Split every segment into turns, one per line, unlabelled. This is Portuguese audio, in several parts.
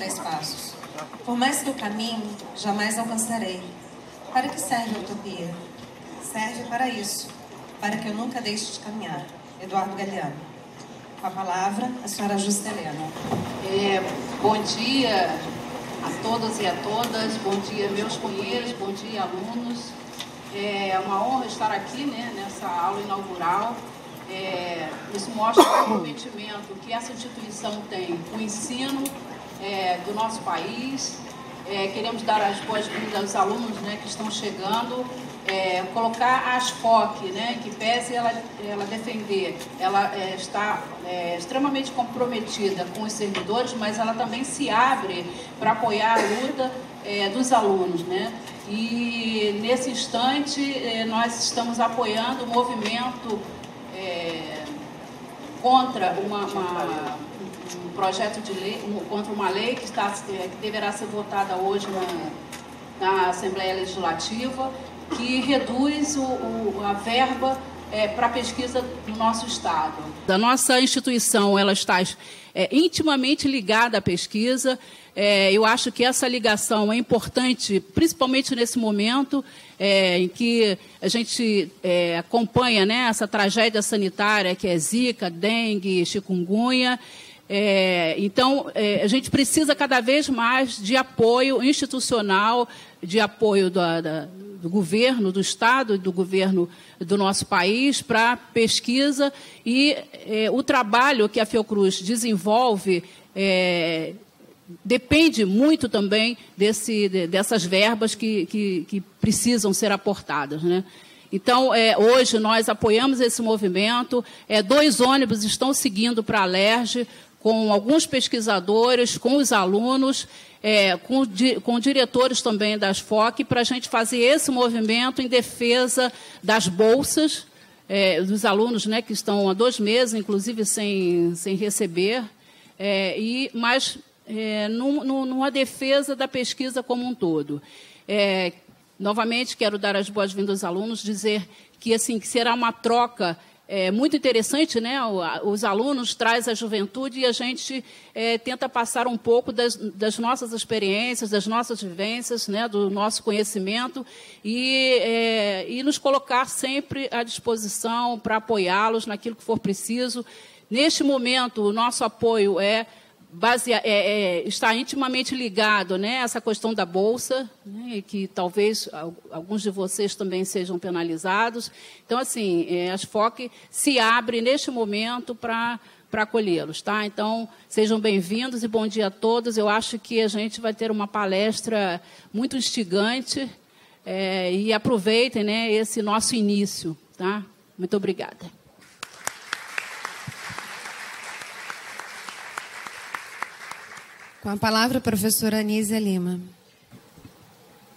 dez passos. Por mais que o caminho, jamais alcançarei. Para que serve a utopia? Serve para isso, para que eu nunca deixe de caminhar. Eduardo Galeano. Com a palavra, a senhora Justa Helena.
É, bom dia a todos e a todas, bom dia meus companheiros, bom dia alunos. É uma honra estar aqui né, nessa aula inaugural. É, isso mostra o comprometimento que essa instituição tem com o ensino é, do nosso país. É, queremos dar as boas-vindas aos alunos né, que estão chegando. É, colocar a ASFOC, né, que pese ela, ela defender, ela é, está é, extremamente comprometida com os servidores, mas ela também se abre para apoiar a luta é, dos alunos. Né? E nesse instante é, nós estamos apoiando o movimento contra uma, uma, um projeto de lei, um, contra uma lei que, está, é, que deverá ser votada hoje na, na Assembleia Legislativa, que reduz o, o, a verba é, para pesquisa no nosso estado.
A nossa instituição ela está é, intimamente ligada à pesquisa. É, eu acho que essa ligação é importante, principalmente nesse momento é, em que a gente é, acompanha né, essa tragédia sanitária que é Zika, dengue, chikungunya. É, então, é, a gente precisa cada vez mais de apoio institucional, de apoio da, da, do governo, do Estado do governo do nosso país para pesquisa e é, o trabalho que a Fiocruz desenvolve é, depende muito também desse, dessas verbas que, que, que precisam ser aportadas. Né? Então, é, hoje nós apoiamos esse movimento. É, dois ônibus estão seguindo para a LERJ, com alguns pesquisadores, com os alunos, é, com, com diretores também das FOC, para a gente fazer esse movimento em defesa das bolsas é, dos alunos né, que estão há dois meses, inclusive, sem, sem receber, é, e, mas é, num, numa defesa da pesquisa como um todo. É, novamente, quero dar as boas-vindas aos alunos, dizer que, assim, que será uma troca é muito interessante, né? Os alunos traz a juventude e a gente é, tenta passar um pouco das, das, nossas experiências, das nossas vivências, né? Do nosso conhecimento e, é, e nos colocar sempre à disposição para apoiá-los naquilo que for preciso. Neste momento, o nosso apoio é Basea, é, é, está intimamente ligado né, a essa questão da bolsa, né, que talvez alguns de vocês também sejam penalizados. Então, assim, é, as FOC se abre neste momento para para acolhê-los, tá? Então, sejam bem-vindos e bom dia a todos. Eu acho que a gente vai ter uma palestra muito instigante é, e aproveitem né, esse nosso início, tá? Muito obrigada.
Com a palavra, a professora Anísia Lima.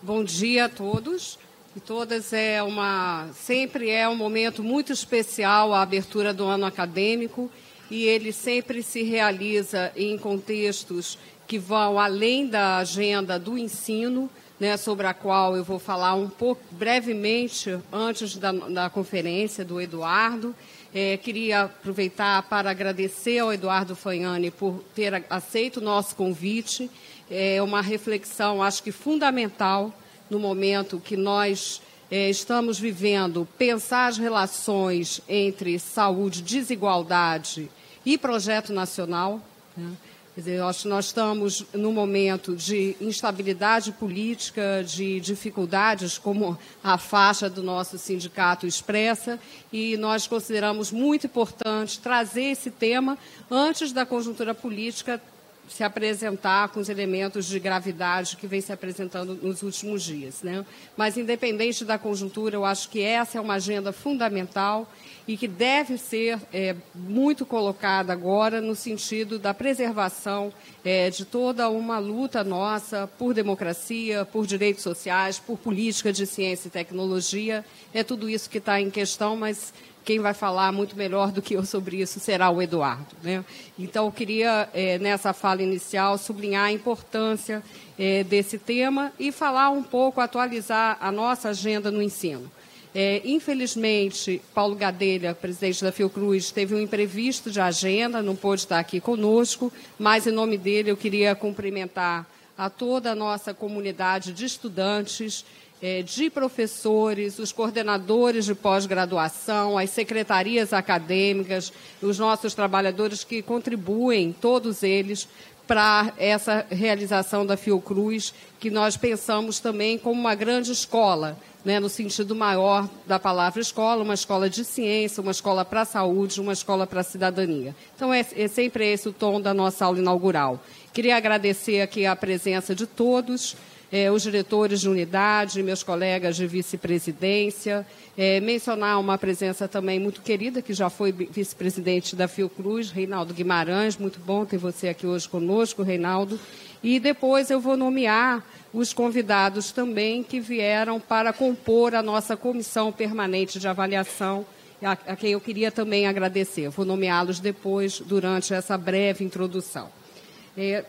Bom dia a todos e todas. É uma, sempre é um momento muito especial a abertura do ano acadêmico e ele sempre se realiza em contextos que vão além da agenda do ensino, né, sobre a qual eu vou falar um pouco brevemente antes da, da conferência do Eduardo. É, queria aproveitar para agradecer ao Eduardo Fagnani por ter aceito o nosso convite. É uma reflexão, acho que fundamental, no momento que nós é, estamos vivendo, pensar as relações entre saúde, desigualdade e projeto nacional. Né? Dizer, que nós estamos num momento de instabilidade política, de dificuldades, como a faixa do nosso sindicato expressa, e nós consideramos muito importante trazer esse tema antes da conjuntura política se apresentar com os elementos de gravidade que vem se apresentando nos últimos dias. Né? Mas, independente da conjuntura, eu acho que essa é uma agenda fundamental e que deve ser é, muito colocada agora no sentido da preservação é, de toda uma luta nossa por democracia, por direitos sociais, por política de ciência e tecnologia. É tudo isso que está em questão, mas quem vai falar muito melhor do que eu sobre isso será o Eduardo. Né? Então, eu queria, é, nessa fala inicial, sublinhar a importância é, desse tema e falar um pouco, atualizar a nossa agenda no ensino. É, infelizmente, Paulo Gadelha, presidente da Fiocruz, teve um imprevisto de agenda, não pôde estar aqui conosco, mas, em nome dele, eu queria cumprimentar a toda a nossa comunidade de estudantes, de professores, os coordenadores de pós-graduação, as secretarias acadêmicas, os nossos trabalhadores que contribuem, todos eles, para essa realização da Fiocruz, que nós pensamos também como uma grande escola, né, no sentido maior da palavra escola, uma escola de ciência, uma escola para a saúde, uma escola para a cidadania. Então, é, é sempre esse o tom da nossa aula inaugural. Queria agradecer aqui a presença de todos, eh, os diretores de unidade, meus colegas de vice-presidência, eh, mencionar uma presença também muito querida, que já foi vice-presidente da Fiocruz, Reinaldo Guimarães, muito bom ter você aqui hoje conosco, Reinaldo. E depois eu vou nomear os convidados também que vieram para compor a nossa comissão permanente de avaliação, a, a quem eu queria também agradecer. vou nomeá-los depois, durante essa breve introdução. É,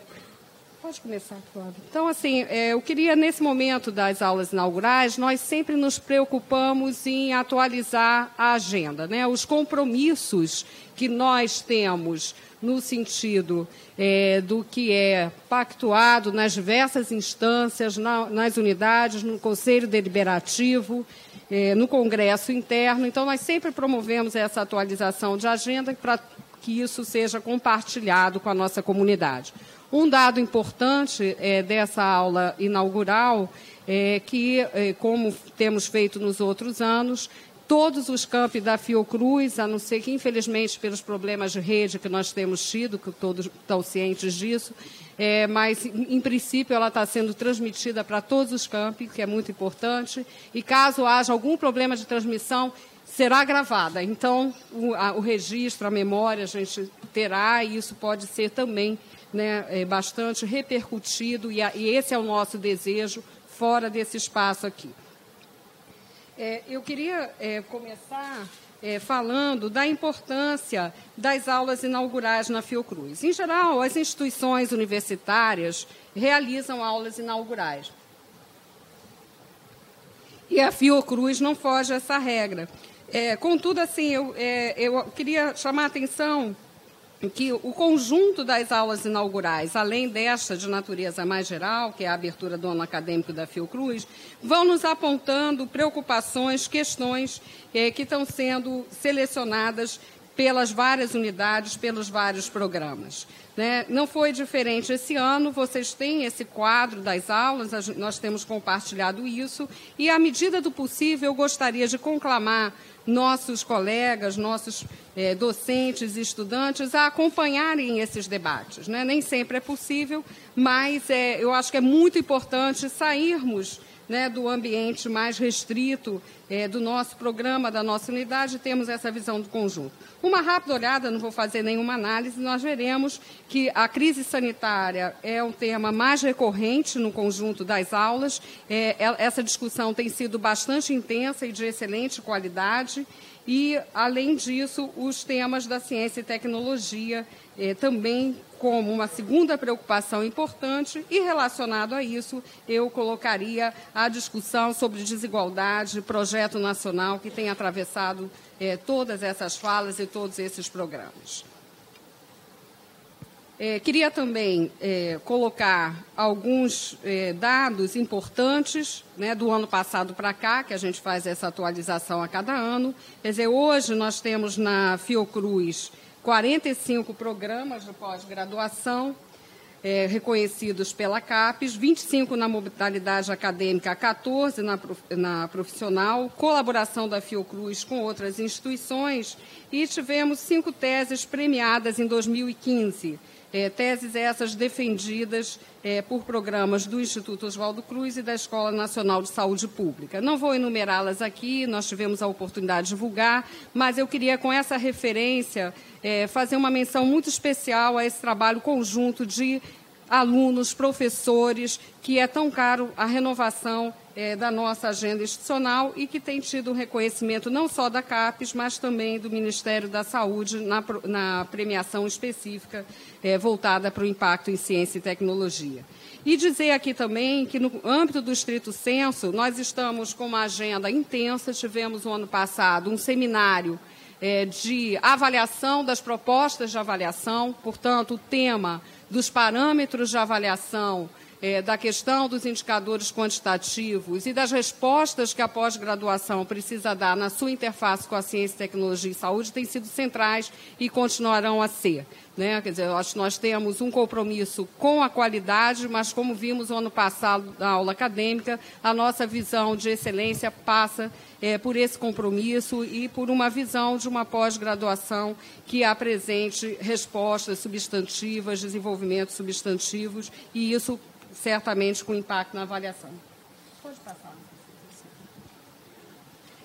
pode começar, Cláudio. Então, assim, é, eu queria, nesse momento das aulas inaugurais, nós sempre nos preocupamos em atualizar a agenda, né? Os compromissos que nós temos no sentido é, do que é pactuado nas diversas instâncias, na, nas unidades, no Conselho Deliberativo, é, no Congresso interno. Então, nós sempre promovemos essa atualização de agenda para que isso seja compartilhado com a nossa comunidade. Um dado importante é, dessa aula inaugural é que, é, como temos feito nos outros anos, todos os campi da Fiocruz, a não ser que, infelizmente, pelos problemas de rede que nós temos tido, que todos estão cientes disso, é, mas, em princípio, ela está sendo transmitida para todos os campi, que é muito importante, e caso haja algum problema de transmissão, será gravada. Então, o, a, o, registro, a memória, a gente terá, e isso pode ser também né, é, bastante repercutido, e, a, e, esse é o nosso desejo fora desse espaço aqui. É, eu queria é, começar é, falando da importância das aulas inaugurais na Fiocruz. Em geral, as instituições universitárias realizam aulas inaugurais. E a Fiocruz não foge a essa regra. É, contudo, assim, eu, é, eu queria chamar a atenção que o conjunto das aulas inaugurais, além desta de natureza mais geral, que é a abertura do ano acadêmico da Fiocruz, vão nos apontando preocupações, questões é, que estão sendo selecionadas pelas várias unidades, pelos vários programas. Né? Não foi diferente esse ano, vocês têm esse quadro das aulas, nós temos compartilhado isso, e, à medida do possível, eu gostaria de conclamar nossos colegas, nossos é, docentes e estudantes a acompanharem esses debates. Né? Nem sempre é possível, mas é, eu acho que é muito importante sairmos né, do ambiente mais restrito é, do nosso programa, da nossa unidade, temos essa visão do conjunto. Uma rápida olhada, não vou fazer nenhuma análise, nós veremos que a crise sanitária é um tema mais recorrente no conjunto das aulas. É, essa discussão tem sido bastante intensa e de excelente qualidade. E, além disso, os temas da ciência e tecnologia eh, também como uma segunda preocupação importante e relacionado a isso, eu colocaria a discussão sobre desigualdade, projeto nacional que tem atravessado eh, todas essas falas e todos esses programas. É, queria também é, colocar alguns dados importantes né, do ano passado para cá, que a gente faz essa atualização a cada ano. Quer dizer, hoje nós temos na Fiocruz 45 programas de pós-graduação é, reconhecidos pela CAPES, 25 na modalidade acadêmica, 14 na, na profissional, colaboração da Fiocruz com outras instituições e tivemos cinco teses premiadas em 2015 é, teses essas defendidas é, por programas do Instituto Oswaldo Cruz e da Escola Nacional de Saúde Pública. Não vou enumerá-las aqui, nós tivemos a oportunidade de divulgar, mas eu queria, com essa referência, é, fazer uma menção muito especial a esse trabalho conjunto de alunos, professores, que é tão caro a renovação é, da nossa agenda institucional e que tem tido reconhecimento não só da CAPES, mas também do Ministério da Saúde na, na premiação específica é, voltada para o impacto em ciência e tecnologia. E dizer aqui também que, no âmbito do estrito senso, nós estamos com uma agenda intensa. Tivemos, no ano passado, um seminário é, de avaliação das propostas de avaliação, portanto, o tema dos parâmetros de avaliação é, da questão dos indicadores quantitativos e das respostas que a pós-graduação precisa dar na sua interface com a ciência, tecnologia e saúde têm sido centrais e continuarão a ser. Né? Quer dizer, acho que nós temos um compromisso com a qualidade, mas como vimos no ano passado na aula acadêmica, a nossa visão de excelência passa é, por esse compromisso e por uma visão de uma pós-graduação que apresente respostas substantivas, desenvolvimentos substantivos, e isso certamente com impacto na avaliação. Pode passar.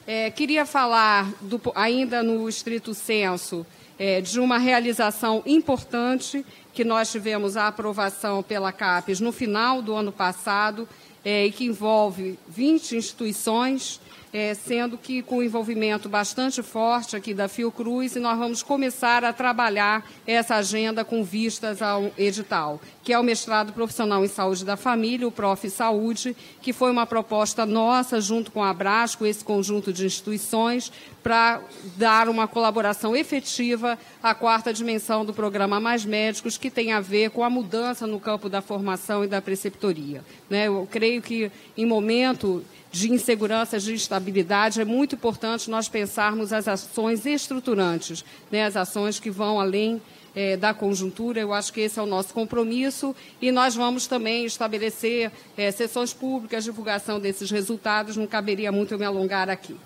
É, queria falar, do, ainda no estrito senso, é, de uma realização importante que nós tivemos a aprovação pela CAPES no final do ano passado é, e que envolve 20 instituições é, sendo que com um envolvimento bastante forte aqui da Fiocruz, e nós vamos começar a trabalhar essa agenda com vistas ao edital, que é o mestrado profissional em saúde da família, o Prof. Saúde, que foi uma proposta nossa, junto com a Abrasco, esse conjunto de instituições, para dar uma colaboração efetiva à quarta dimensão do programa Mais Médicos, que tem a ver com a mudança no campo da formação e da preceptoria. Né? Eu creio que, em momento de insegurança, de instabilidade, é muito importante nós pensarmos as ações estruturantes, né, as ações que vão além é, da conjuntura. Eu acho que esse é o nosso compromisso e nós vamos também estabelecer é, sessões públicas, divulgação desses resultados. Não caberia muito eu me alongar aqui.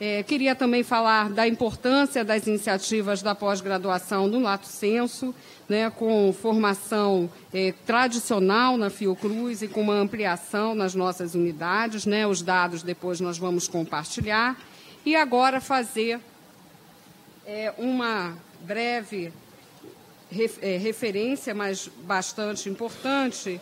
É, queria também falar da importância das iniciativas da pós-graduação no Lato Senso, né, com formação é, tradicional na Fiocruz e com uma ampliação nas nossas unidades. Né, os dados depois nós vamos compartilhar. E agora fazer é, uma breve é, referência, mas bastante importante,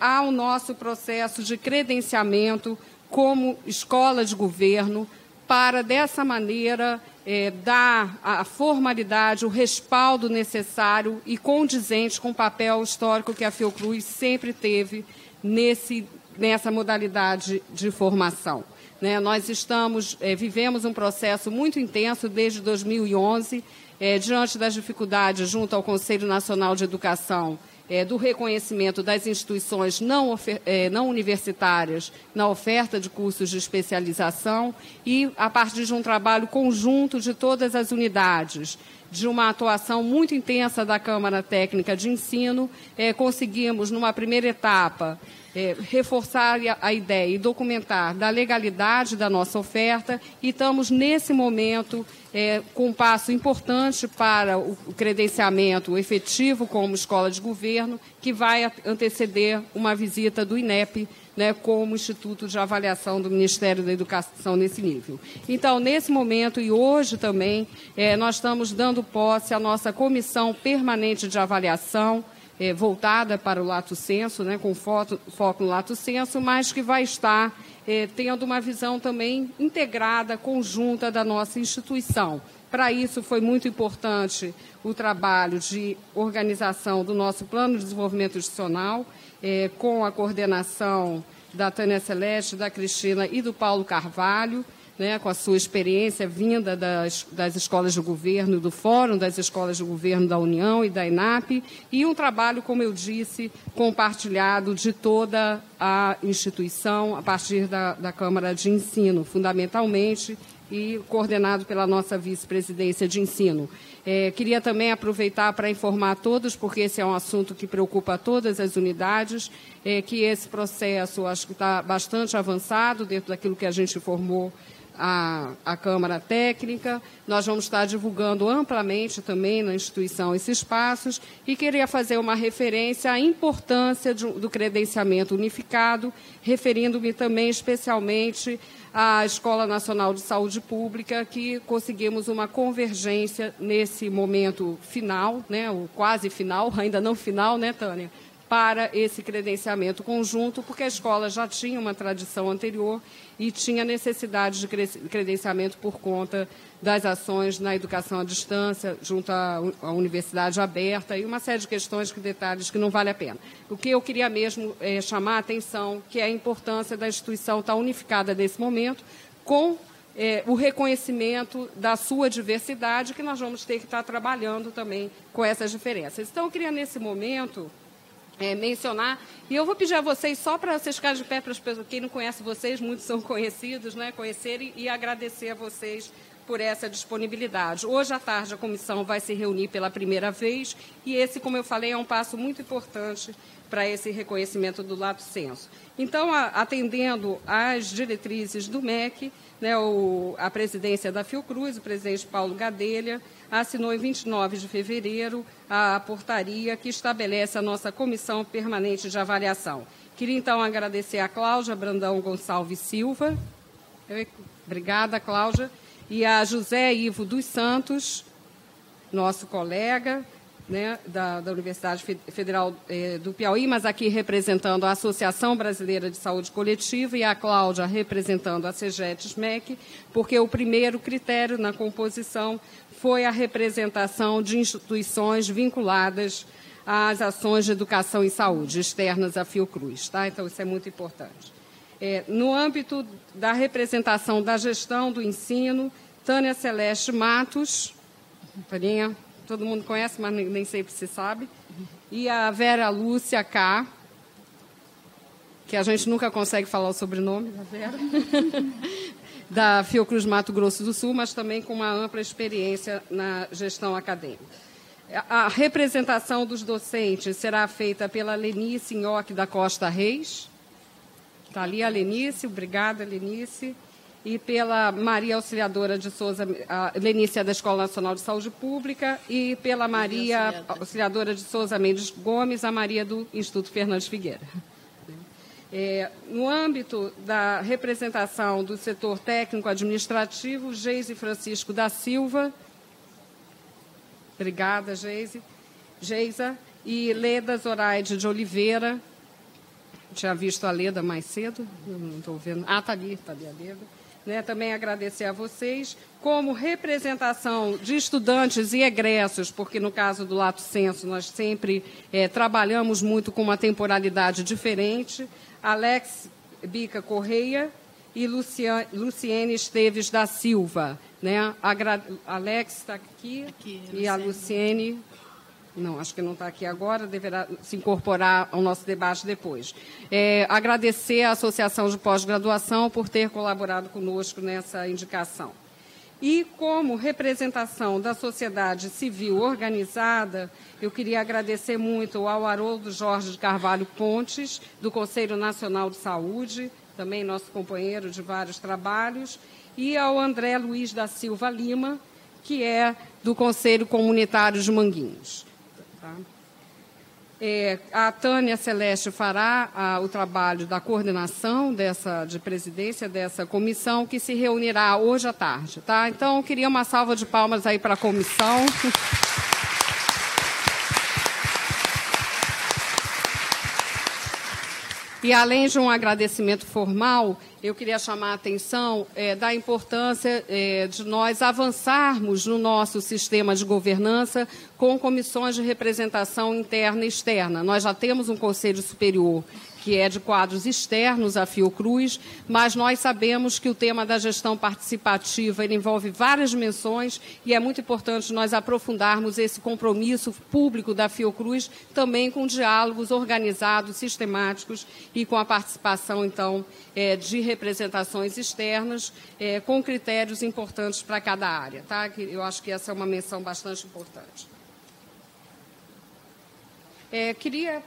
ao nosso processo de credenciamento como escola de governo para, dessa maneira, é, dar a formalidade, o respaldo necessário e condizente com o papel histórico que a Fiocruz sempre teve nesse, nessa modalidade de formação. Né? Nós estamos, é, vivemos um processo muito intenso desde 2011, é, diante das dificuldades junto ao Conselho Nacional de Educação é, do reconhecimento das instituições não, é, não, universitárias na oferta de cursos de especialização e a partir de um trabalho conjunto de todas as unidades, de uma atuação muito intensa da Câmara Técnica de Ensino, é, conseguimos, numa primeira etapa, é, reforçar a ideia e documentar da legalidade da nossa oferta e estamos, nesse momento, é, com um passo importante para o credenciamento efetivo como escola de governo, que vai anteceder uma visita do INEP né, como Instituto de Avaliação do Ministério da Educação nesse nível. Então, nesse momento e hoje também, é, nós estamos dando posse à nossa Comissão Permanente de Avaliação, é, voltada para o lato senso, né, com foco, foco no lato senso, mas que vai estar é, tendo uma visão também integrada, conjunta da nossa instituição. Para isso, foi muito importante o trabalho de organização do nosso plano de desenvolvimento institucional, é, com a coordenação da Tânia Celeste, da Cristina e do Paulo Carvalho, né, com a sua experiência vinda das, das escolas de governo, do Fórum das Escolas de Governo da União e da INAP, e um trabalho, como eu disse, compartilhado de toda a instituição, a partir da, da Câmara de Ensino, fundamentalmente, e coordenado pela nossa vice-presidência de ensino. É, queria também aproveitar para informar a todos, porque esse é um assunto que preocupa todas as unidades, é, que esse processo acho que está bastante avançado dentro daquilo que a gente informou a, a Câmara Técnica. Nós vamos estar divulgando amplamente também na instituição esses passos e queria fazer uma referência à importância de, do credenciamento unificado, referindo-me também especialmente à Escola Nacional de Saúde Pública, que conseguimos uma convergência nesse momento final, né, o quase final, ainda não final, né, Tânia? para esse credenciamento conjunto, porque a escola já tinha uma tradição anterior e tinha necessidade de credenciamento por conta das ações na educação à distância, junto à, universidade aberta e uma série de questões, que detalhes que não vale a pena. O que eu queria mesmo é chamar a atenção que é a importância da instituição estar unificada nesse momento com é, o reconhecimento da sua diversidade, que nós vamos ter que estar trabalhando também com essas diferenças. Então, eu queria, nesse momento, é, mencionar. E eu vou pedir a vocês, só para vocês ficarem de pé, para as pessoas, quem não conhece vocês, muitos são conhecidos, né, conhecerem, e agradecer a vocês por essa disponibilidade. Hoje à tarde a comissão vai se reunir pela primeira vez e esse, como eu falei, é um passo muito importante para esse reconhecimento do lato senso. Então, atendendo às diretrizes do MEC, né, o, a presidência da Fiocruz, o presidente Paulo Gadelha, assinou em 29 de fevereiro a portaria que estabelece a nossa comissão permanente de avaliação. Queria então agradecer a Cláudia Brandão Gonçalves Silva. Obrigada, Cláudia e a José Ivo dos Santos, nosso colega né, da, da, Universidade Federal eh, do Piauí, mas aqui representando a Associação Brasileira de Saúde Coletiva e a Cláudia representando a CEGETES MEC, porque o primeiro critério na composição foi a representação de instituições vinculadas às ações de educação e saúde externas à Fiocruz. Tá? Então, isso é muito importante. É, no âmbito da representação da gestão do ensino, Tânia Celeste Matos, Taninha, todo mundo conhece, mas nem sempre se sabe, e a Vera Lúcia K., que a gente nunca consegue falar o sobrenome da Vera, da Fiocruz Mato Grosso do Sul, mas também com uma ampla experiência na gestão acadêmica. A representação dos docentes será feita pela Lenice Nhoque da Costa Reis, Está ali a Lenice, obrigada, Lenice. E pela Maria Auxiliadora de Souza, a Lenice é da Escola Nacional de Saúde Pública, e pela Maria Auxiliadora de Souza Mendes Gomes, a Maria do Instituto Fernandes Figueira. É, no âmbito da representação do setor técnico-administrativo, Geise Francisco da Silva, obrigada, Geise, Geisa, e Leda Zoraide de Oliveira, tinha visto a Leda mais cedo, não estou vendo. Ah, está ali, está ali a Leda. Né, também agradecer a vocês, como representação de estudantes e egressos, porque no caso do Lato Senso nós sempre é, trabalhamos muito com uma temporalidade diferente, Alex Bica Correia e Luciane, Luciene Esteves da Silva. Né? Alex está aqui, aqui e a Luciene não, acho que não está aqui agora, deverá se incorporar ao nosso debate depois. É, agradecer à Associação de Pós-Graduação por ter colaborado conosco nessa indicação. E, como representação da sociedade civil organizada, eu queria agradecer muito ao Haroldo Jorge de Carvalho Pontes, do Conselho Nacional de Saúde, também nosso companheiro de vários trabalhos, e ao André Luiz da Silva Lima, que é do Conselho Comunitário de Manguinhos. Tá? É, a Tânia Celeste fará a, o trabalho da coordenação dessa, de presidência dessa comissão, que se reunirá hoje à tarde. Tá? Então, eu queria uma salva de palmas aí para a comissão. E além de um agradecimento formal, eu queria chamar a atenção é, da importância é, de nós avançarmos no nosso sistema de governança com comissões de representação interna e externa. Nós já temos um Conselho Superior que é de quadros externos à Fiocruz, mas nós sabemos que o tema da gestão participativa envolve várias dimensões e é muito importante nós aprofundarmos esse compromisso público da Fiocruz também com diálogos organizados, sistemáticos e com a participação, então, é, de representações externas é, com critérios importantes para cada área. Tá? Eu acho que essa é uma menção bastante importante. É, queria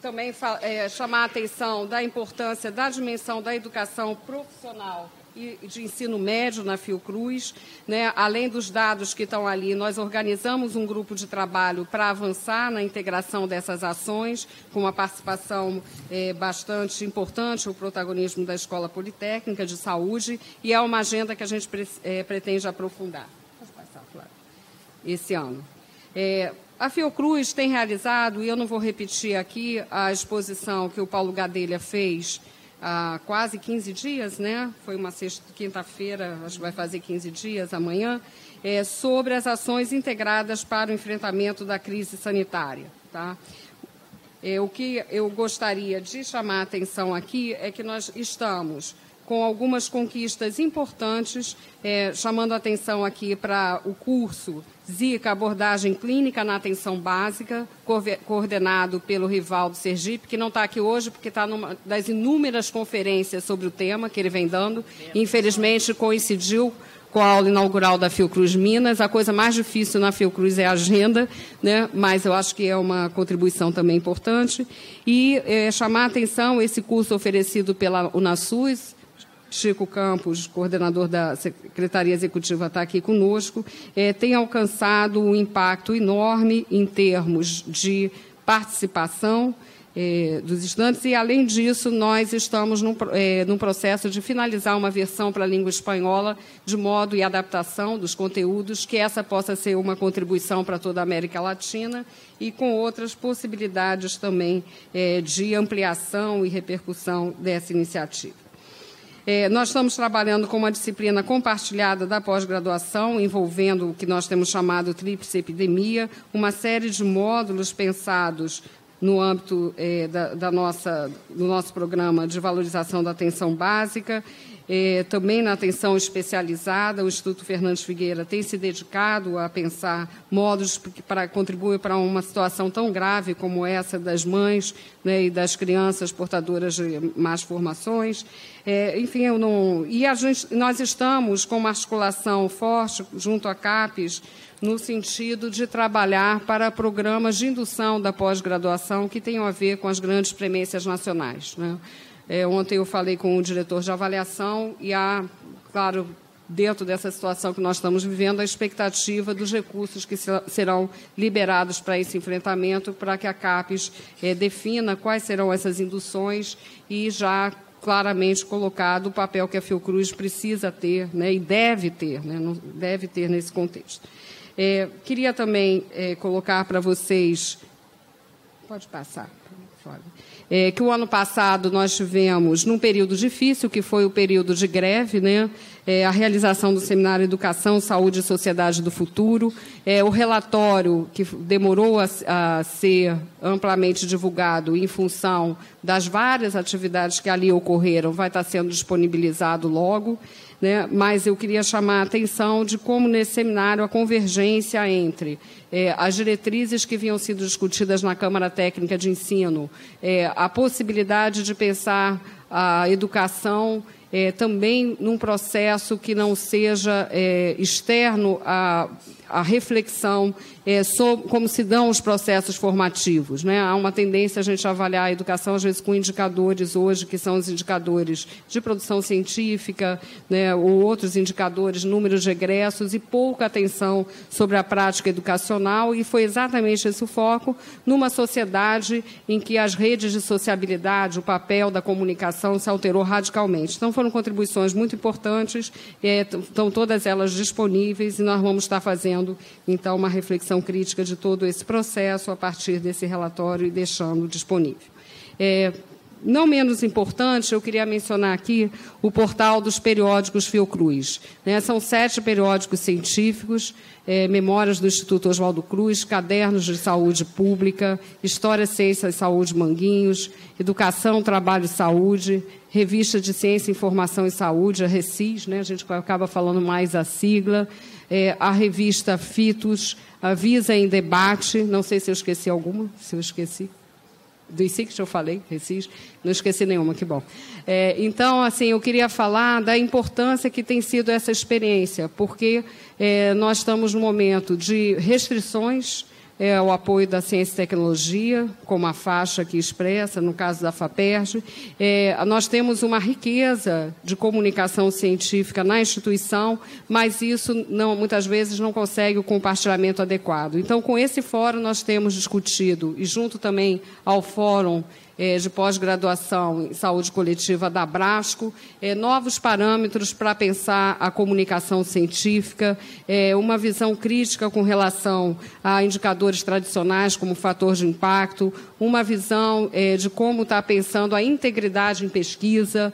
também é, chamar a atenção da importância da dimensão da educação profissional e de ensino médio na Fiocruz. Né? Além dos dados que estão ali, nós organizamos um grupo de trabalho para avançar na integração dessas ações, com uma participação é, bastante importante, o protagonismo da Escola Politécnica de Saúde, e é uma agenda que a gente é, pretende aprofundar. Posso passar? Esse ano. É, A Fiocruz tem realizado, e eu não vou repetir aqui a exposição que o Paulo Gadelha fez há quase 15 dias, né? Foi uma sexta, quinta-feira, acho que vai fazer 15 dias amanhã, é, sobre as ações integradas para o enfrentamento da crise sanitária. Tá? É, o que eu gostaria de chamar a atenção aqui é que nós estamos com algumas conquistas importantes, é, chamando a atenção aqui para o curso Zika Abordagem Clínica na Atenção Básica, coordenado pelo Rivaldo Sergipe, que não está aqui hoje porque está numa das inúmeras conferências sobre o tema que ele vem dando. Infelizmente, coincidiu com a aula inaugural da Fiocruz Minas. A coisa mais difícil na Fiocruz é a agenda, né? mas eu acho que é uma contribuição também importante. E é, chamar a atenção esse curso oferecido pela UNASUS, Chico Campos, coordenador da Secretaria Executiva, está aqui conosco, é, tem alcançado um impacto enorme em termos de participação é, dos estudantes e, além disso, nós estamos num, é, num processo de finalizar uma versão para a língua espanhola de modo e adaptação dos conteúdos, que essa possa ser uma contribuição para toda a América Latina e com outras possibilidades também é, de ampliação e repercussão dessa iniciativa. É, nós estamos trabalhando com uma disciplina compartilhada da pós-graduação, envolvendo o que nós temos chamado tríplice epidemia, uma série de módulos pensados no âmbito é, da, da, nossa, do nosso programa de valorização da atenção básica é, também na atenção especializada, o Instituto Fernandes Figueira tem se dedicado a pensar modos para contribuir para uma situação tão grave como essa das mães né, e das crianças portadoras de más formações. É, enfim, eu não. E gente, nós estamos com uma articulação forte junto à CAPES no sentido de trabalhar para programas de indução da pós-graduação que tenham a ver com as grandes premências nacionais. Né? É, ontem eu falei com o diretor de avaliação e há, claro, dentro dessa situação que nós estamos vivendo, a expectativa dos recursos que serão liberados para esse enfrentamento, para que a CAPES é, defina quais serão essas induções e já claramente colocado o papel que a Fiocruz precisa ter né, e deve ter, né, deve ter nesse contexto. É, queria também é, colocar para vocês. Pode passar, favor é, que o ano passado nós tivemos num período difícil, que foi o período de greve, né? É, a realização do Seminário Educação, Saúde e Sociedade do Futuro, é, o relatório que demorou a, a, ser amplamente divulgado em função das várias atividades que ali ocorreram, vai estar sendo disponibilizado logo. Né? mas eu queria chamar a atenção de como nesse seminário a convergência entre é, as diretrizes que vinham sendo discutidas na Câmara Técnica de Ensino, é, a possibilidade de pensar a educação é, também num processo que não seja é, externo à, à reflexão é, sobre como se dão os processos formativos. Né? Há uma tendência a gente avaliar a educação, às vezes, com indicadores hoje, que são os indicadores de produção científica, né, ou outros indicadores, números de egressos, e pouca atenção sobre a prática educacional, e foi exatamente esse o foco numa sociedade em que as redes de sociabilidade, o papel da comunicação se alterou radicalmente. Então, foram contribuições muito importantes, é, estão todas elas disponíveis, e nós vamos estar fazendo, então, uma reflexão crítica de todo esse processo a partir desse relatório e deixando disponível. É, não menos importante, eu queria mencionar aqui o portal dos periódicos Fiocruz. Né? São sete periódicos científicos, é, Memórias do Instituto Oswaldo Cruz, Cadernos de Saúde Pública, História, Ciência e Saúde Manguinhos, Educação, Trabalho e Saúde, Revista de Ciência, Informação e Saúde, a RECIS, né? a gente acaba falando mais a sigla, é, a revista Fitos, a Visa em Debate, não sei se eu esqueci alguma, se eu esqueci. Dos que eu falei, Recis, não esqueci nenhuma, que bom. É, então, assim, eu queria falar da importância que tem sido essa experiência, porque é, nós estamos num momento de restrições é o apoio da ciência e tecnologia, como a faixa que expressa, no caso da FAPERJ. É, nós temos uma riqueza de comunicação científica na instituição, mas isso não, muitas vezes não consegue o compartilhamento adequado. Então, com esse fórum, nós temos discutido, e junto também ao fórum é, de pós-graduação em saúde coletiva da Brasco, é, novos parâmetros para pensar a comunicação científica, é, uma visão crítica com relação a indicadores tradicionais como fator de impacto, uma visão de como está pensando a integridade em pesquisa,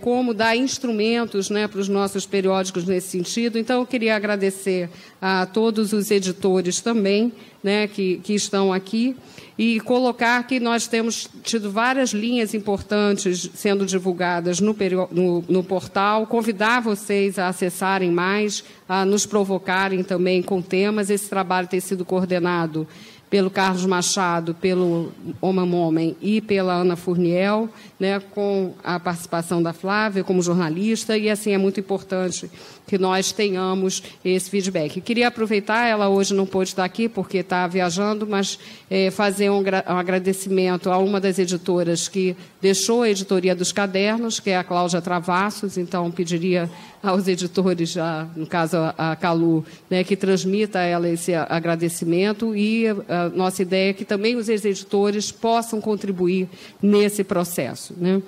como dar instrumentos né, para os nossos periódicos nesse sentido. Então, eu queria agradecer a todos os editores também né, que, que estão aqui e colocar que nós temos tido várias linhas importantes sendo divulgadas no, no, no, portal, convidar vocês a acessarem mais, a nos provocarem também com temas. Esse trabalho tem sido coordenado pelo Carlos Machado, pelo Homem Homem e pela Ana Furniel, né, com a participação da Flávia como jornalista, e assim é muito importante que nós tenhamos esse feedback. Queria aproveitar, ela hoje não pôde estar aqui porque está viajando, mas é, fazer um, um, agradecimento a uma das editoras que deixou a editoria dos cadernos, que é a Cláudia Travassos, então pediria aos editores, já, no caso a, a Calu, né, que transmita a ela esse agradecimento e a nossa ideia é que também os editores possam contribuir nesse processo. Né?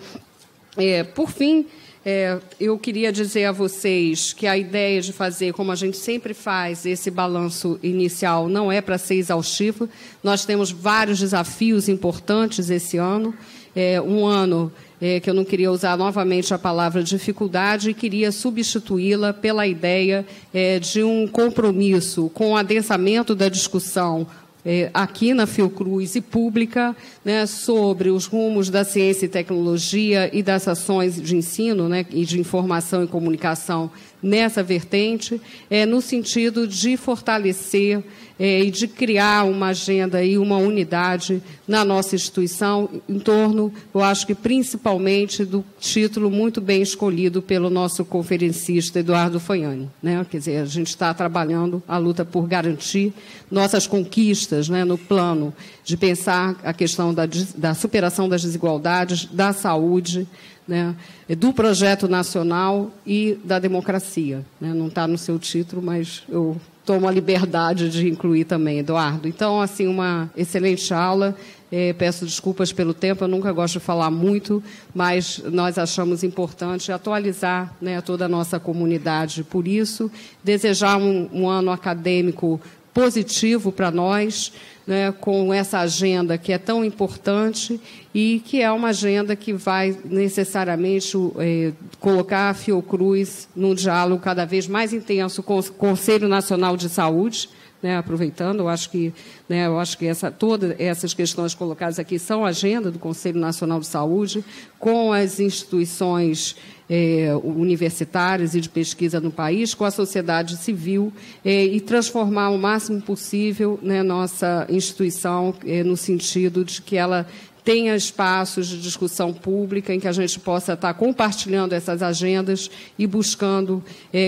É, por fim, é, eu queria dizer a vocês que a ideia de fazer, como a gente sempre faz, esse balanço inicial não é para ser exaustivo. Nós temos vários desafios importantes esse ano. É, um ano é, que eu não queria usar novamente a palavra dificuldade e queria substituí-la pela ideia é, de um compromisso com o adensamento da discussão é, aqui na Fiocruz e pública né, sobre os rumos da ciência e tecnologia e das ações de ensino né, e de informação e comunicação nessa vertente, é, no sentido de fortalecer é, e de criar uma agenda e uma unidade na nossa instituição em torno, eu acho que principalmente do título muito bem escolhido pelo nosso conferencista Eduardo Fanhani. Né? Quer dizer, a gente está trabalhando a luta por garantir nossas conquistas né, no plano de pensar a questão da, da superação das desigualdades, da saúde, né, do projeto nacional e da democracia. Né? Não está no seu título, mas eu tomo a liberdade de incluir também, Eduardo. Então, assim, uma excelente aula. É, peço desculpas pelo tempo, eu nunca gosto de falar muito, mas nós achamos importante atualizar né, toda a nossa comunidade por isso. Desejar um, um ano acadêmico positivo para nós né, com essa agenda que é tão importante e que é uma agenda que vai necessariamente é, colocar a Fiocruz num diálogo cada vez mais intenso com o Conselho Nacional de Saúde, né, aproveitando, eu acho que, né, eu acho que essa, todas essas questões colocadas aqui são agenda do Conselho Nacional de Saúde, com as instituições é, universitárias e de pesquisa no país, com a sociedade civil, é, e transformar o máximo possível né, nossa instituição é, no sentido de que ela tenha espaços de discussão pública em que a gente possa estar compartilhando essas agendas e buscando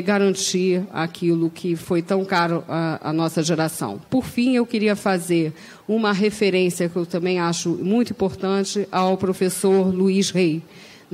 garantir aquilo que foi tão caro à, à, nossa geração. Por fim, eu queria fazer uma referência que eu também acho muito importante ao professor Luiz Rei.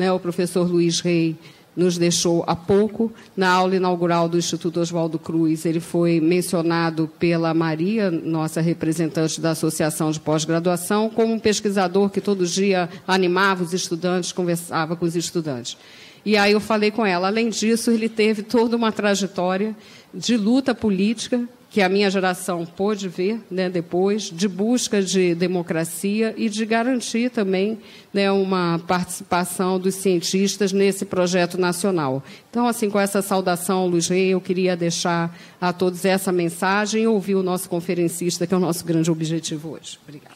Né, o professor Luiz Rei nos deixou há pouco. Na aula inaugural do Instituto Oswaldo Cruz, ele foi mencionado pela Maria, nossa representante da Associação de Pós-Graduação, como um pesquisador que todo dia animava os estudantes, conversava com os estudantes. E aí eu falei com ela. Além disso, ele teve toda uma trajetória de luta política que a minha geração pôde ver né, depois, de busca de democracia e de garantir também né, uma participação dos cientistas nesse projeto nacional. Então, assim, com essa saudação, Luiz Rei, eu queria deixar a todos essa mensagem e ouvir o nosso conferencista, que é o nosso grande objetivo hoje. Obrigada.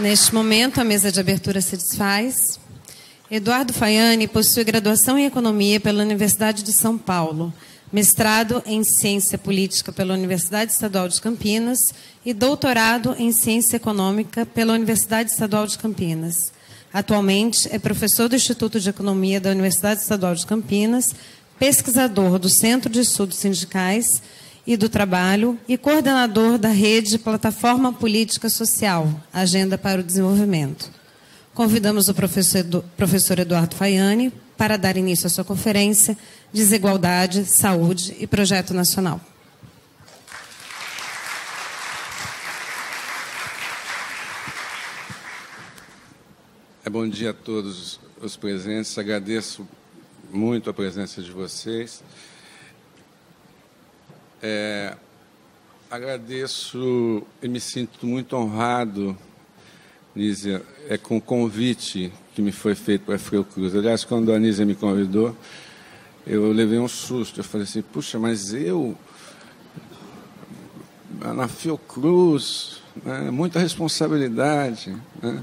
Neste momento, a mesa de abertura se desfaz. Eduardo Faiani possui graduação em Economia pela Universidade de São Paulo, mestrado em Ciência Política pela Universidade Estadual de Campinas e doutorado em Ciência Econômica pela Universidade Estadual de Campinas. Atualmente é professor do Instituto de Economia da Universidade Estadual de Campinas, pesquisador do Centro de Estudos Sindicais e do Trabalho e coordenador da rede Plataforma Política Social, Agenda para o Desenvolvimento. Convidamos o professor, Eduardo Faiani para dar início à sua conferência Desigualdade, Saúde e Projeto Nacional.
É bom dia a todos os presentes. Agradeço muito a presença de vocês. É, agradeço e me sinto muito honrado Nízia, é com convite que me foi feito para a Fiocruz. Aliás, quando a Nízia me convidou, eu levei um susto. Eu falei assim, puxa, mas eu na Fiocruz, né, muita responsabilidade, né,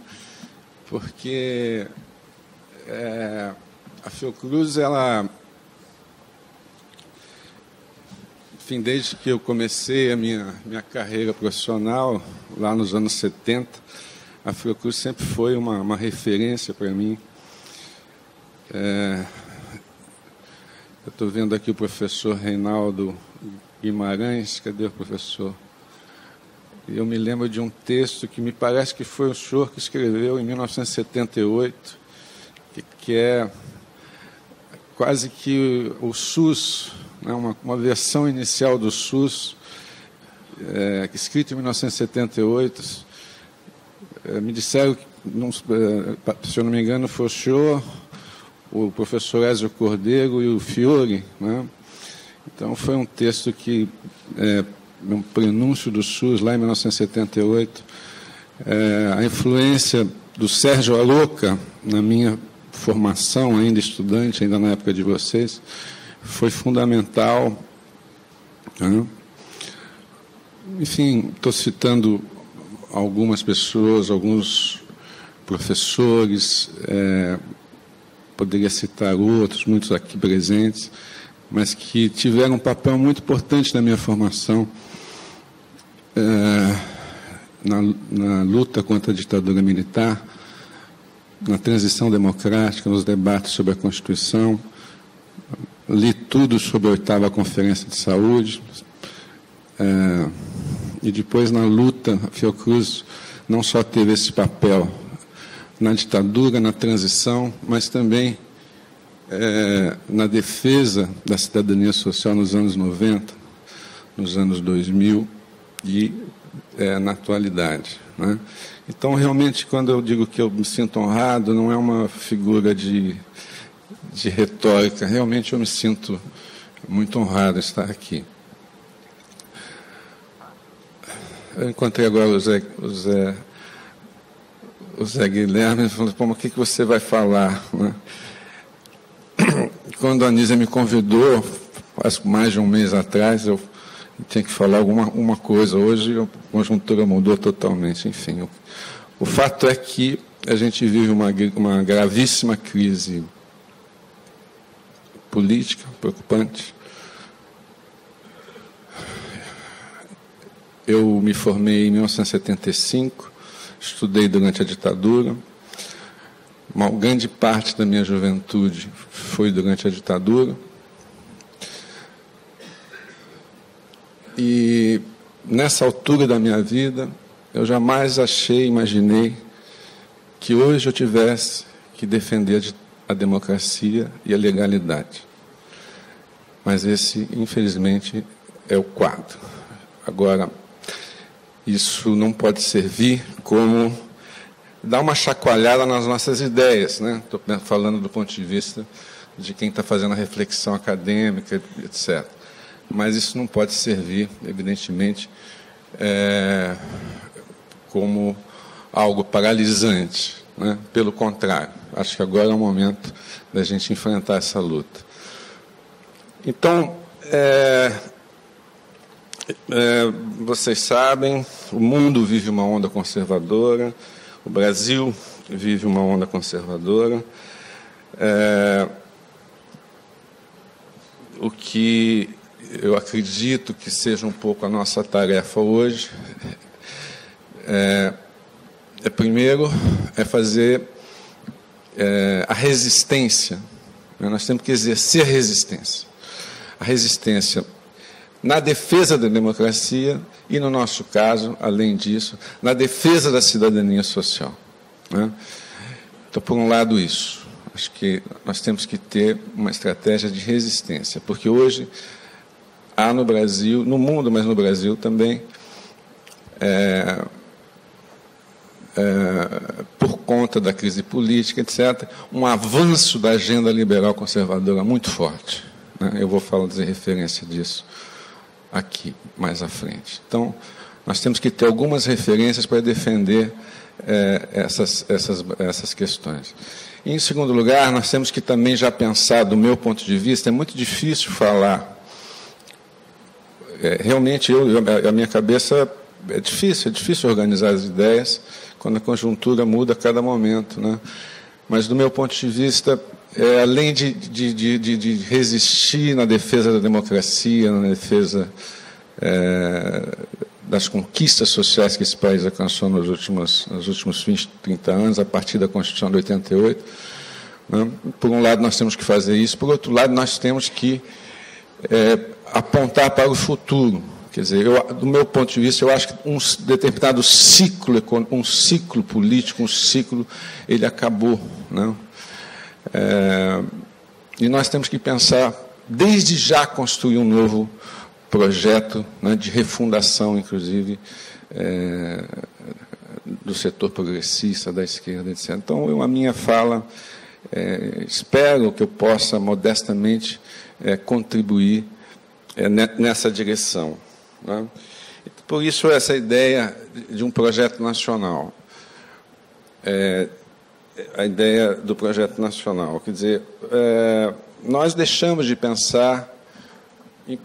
porque é, a Fiocruz, ela, enfim, desde que eu comecei a minha, minha carreira profissional, lá nos anos 70, a Fiocruz sempre foi uma, uma referência para mim. É, eu estou vendo aqui o professor Reinaldo Guimarães, cadê o professor? Eu me lembro de um texto que me parece que foi o senhor que escreveu em 1978, que, que é quase que o SUS, né, uma, uma, versão inicial do SUS, é, escrito em 1978. É, me disseram que, não, é, se eu não me engano, foi o senhor, o professor Ezio Cordeiro e o Fiore. Né? Então, foi um texto que é, um prenúncio do SUS, lá em 1978, é, a influência do Sérgio Aloca na minha formação, ainda estudante, ainda na época de vocês, foi fundamental. Né? Enfim, estou citando algumas pessoas, alguns professores, é, poderia citar outros, muitos aqui presentes, mas que tiveram um papel muito importante na minha formação é, na, na luta contra a ditadura militar, na transição democrática, nos debates sobre a Constituição. Li tudo sobre a oitava Conferência de Saúde. É, e depois, na luta, a Fiocruz não só teve esse papel na ditadura, na transição, mas também é, na defesa da cidadania social nos anos 90, nos anos 2000 e é, na atualidade. Né? Então, realmente, quando eu digo que eu me sinto honrado, não é uma figura de, de retórica, realmente eu me sinto muito honrado estar aqui. Eu encontrei agora o Zé, o Zé, o Zé Guilherme e falou, o que, que você vai falar? Né? Quando a Anísia me convidou, faz mais de um mês atrás, eu tinha que falar alguma uma coisa. Hoje a conjuntura mudou totalmente. Enfim, o, o fato é que a gente vive uma, uma gravíssima crise política preocupante. Eu me formei em 1975, estudei durante a ditadura. Uma grande parte da minha juventude foi durante a ditadura. E nessa altura da minha vida, eu jamais achei, imaginei que hoje eu tivesse que defender a democracia e a legalidade. Mas esse, infelizmente, é o quadro. Agora, isso não pode servir como dar uma chacoalhada nas nossas ideias, né? Estou falando do ponto de vista de quem está fazendo a reflexão acadêmica, etc mas isso não pode servir, evidentemente, é, como algo paralisante. Né? Pelo contrário, acho que agora é o momento da gente enfrentar essa luta. Então, é, é, vocês sabem, o mundo vive uma onda conservadora, o Brasil vive uma onda conservadora. É, o que eu acredito que seja um pouco a nossa tarefa hoje, é, é primeiro é fazer é, a resistência. Né? Nós temos que exercer resistência. A resistência na defesa da democracia e, no nosso caso, além disso, na defesa da cidadania social. Né? Então, por um lado, isso. Acho que nós temos que ter uma estratégia de resistência, porque hoje há no Brasil, no mundo, mas no Brasil também, é, é, por conta da crise política, etc., um avanço da agenda liberal conservadora muito forte. Né? Eu vou fazer referência disso aqui, mais à frente. Então, nós temos que ter algumas referências para defender é, essas, essas, essas questões. Em segundo lugar, nós temos que também já pensar, do meu ponto de vista, é muito difícil falar. É, realmente, eu, a minha cabeça é difícil, é difícil organizar as ideias quando a conjuntura muda a cada momento. Né? Mas, do meu ponto de vista, é, além de, de, de, de, resistir na defesa da democracia, na defesa é, das conquistas sociais que esse país alcançou nos últimos, nos últimos 20, 30 anos, a partir da Constituição de 88. Né? Por um lado, nós temos que fazer isso, por outro lado, nós temos que é, apontar para o futuro. Quer dizer, eu, do meu ponto de vista, eu acho que um determinado ciclo, um ciclo político, um ciclo, ele acabou. Né? É, e nós temos que pensar, desde já, construir um novo projeto né, de refundação, inclusive, é, do setor progressista, da esquerda, etc. Então, eu, a minha fala, é, espero que eu possa modestamente é, contribuir é, nessa direção. Né? Por isso, essa ideia de um projeto nacional. A ideia do projeto nacional. Quer dizer, é, nós deixamos de pensar em,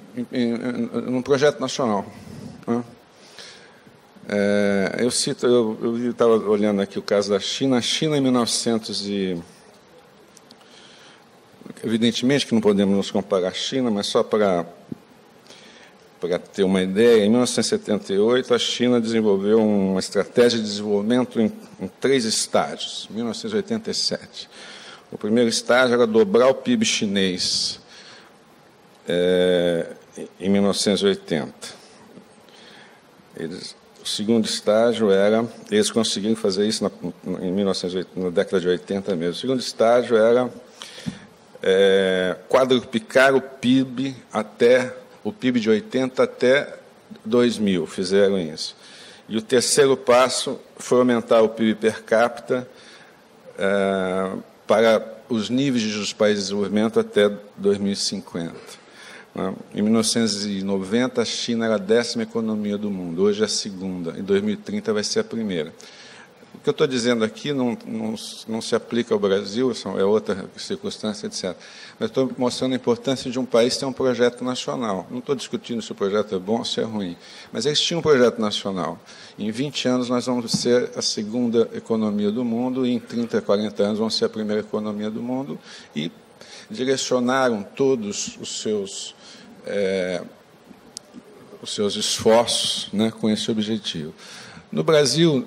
num projeto nacional. Né? É, eu cito, eu estava olhando aqui o caso da China. A China, em 1900 e evidentemente que não podemos nos comparar à China, mas só para para ter uma ideia, em 1978 a China desenvolveu uma estratégia de desenvolvimento em, em três estágios. 1987, o primeiro estágio era dobrar o PIB chinês é, em 1980. Eles, o segundo estágio era, eles conseguiram fazer isso na, em 1980, na década de 80 mesmo. O segundo estágio era é, quadruplicar o PIB até o PIB de 80 até 2000, fizeram isso. E o terceiro passo foi aumentar o PIB per capita é, para os níveis dos países de desenvolvimento até 2050. Né? Em 1990, a China era a décima economia do mundo, hoje é a segunda, em 2030 vai ser a primeira. Que eu estou dizendo aqui não, não, não, se aplica ao Brasil, é outra circunstância, etc. Mas estou mostrando a importância de um país ter um projeto nacional. Não estou discutindo se o projeto é bom ou se é ruim, mas eles tinham um projeto nacional. Em 20 anos nós vamos ser a segunda economia do mundo, e em 30, 40 anos vamos ser a primeira economia do mundo, e direcionaram todos os seus é, os seus esforços né, com esse objetivo. No Brasil,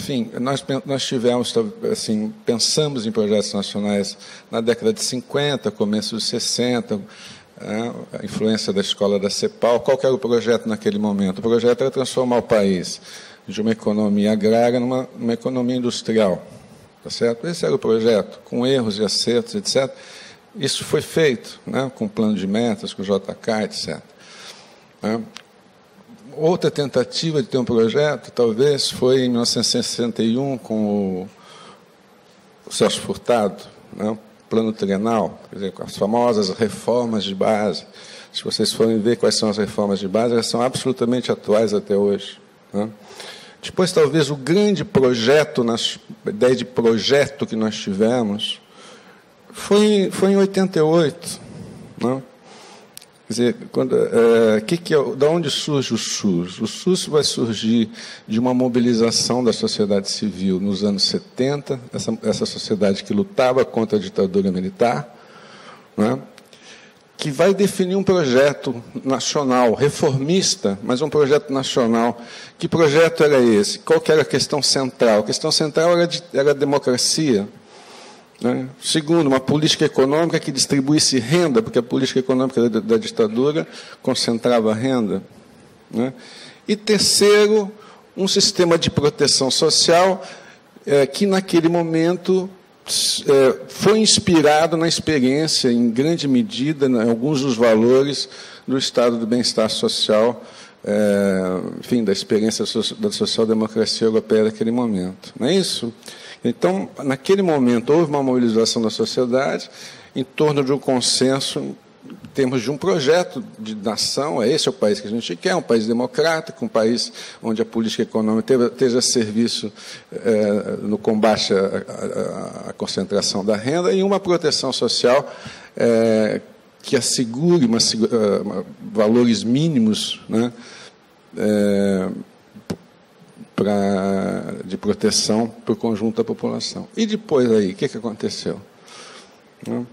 enfim, nós, nós tivemos, assim, pensamos em projetos nacionais na década de 50, começo dos 60, né, a influência da escola da CEPAL. Qual era o projeto naquele momento? O projeto era transformar o país de uma economia agrária numa, numa economia industrial. Tá certo? Esse era o projeto, com erros e acertos, etc. Isso foi feito né, com plano de metas, com o JK, etc. Outra tentativa de ter um projeto, talvez, foi em 1961 com o Celso Furtado, né, plano trienal, dizer, com as famosas reformas de base. Se vocês forem ver quais são as reformas de base, elas são absolutamente atuais até hoje. Né. Depois, talvez, o grande projeto, a ideia de projeto que nós tivemos, foi, foi em 88. Né? Quer dizer, quando, é, que que é, da onde surge o SUS? O SUS vai surgir de uma mobilização da sociedade civil nos anos 70, essa, essa sociedade que lutava contra a ditadura militar, né? que vai definir um projeto nacional, reformista, mas um projeto nacional. Que projeto era esse? Qual era a questão central? A questão central era, de, era a democracia, né? Segundo, uma política econômica que distribuísse renda, porque a política econômica da, da ditadura concentrava renda. Né? E terceiro, um sistema de proteção social é, que, naquele momento, é, foi inspirado na experiência, em grande medida, em alguns dos valores do estado do bem-estar social é, enfim, da experiência da social-democracia europeia daquele momento. Não é isso? Então, naquele momento, houve uma mobilização da sociedade em torno de um consenso em termos de um projeto de nação, é esse é o país que a gente quer, um país democrático, um país onde a política econômica esteja a serviço é, no combate à, concentração da renda e uma proteção social é, que assegure uma, uma, valores mínimos né, é, pra, de proteção para o conjunto da população. E depois aí, o que, que aconteceu? Né?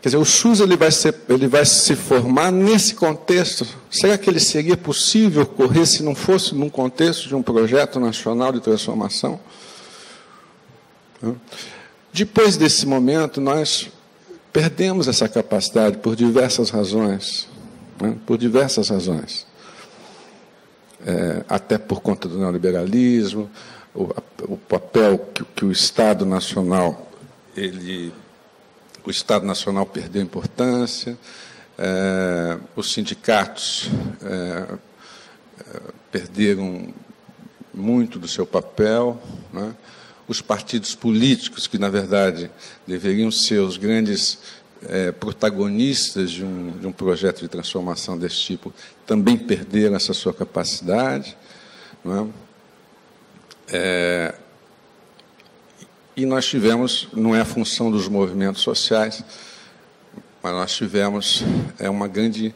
Quer dizer, o SUS ele vai, ser, ele vai se formar nesse contexto. Será que ele seria possível ocorrer se não fosse num contexto de um projeto nacional de transformação? Depois desse momento, nós perdemos essa capacidade por diversas razões. Né? Por diversas razões. É, até por conta do neoliberalismo, o, o papel que, que o Estado Nacional ele o Estado Nacional perdeu importância, é, os sindicatos é, é, perderam muito do seu papel, né? os partidos políticos, que na verdade deveriam ser os grandes é, protagonistas de um, de um projeto de transformação desse tipo, também perderam essa sua capacidade. Não é? É, e nós tivemos, não é a função dos movimentos sociais, mas nós tivemos é uma grande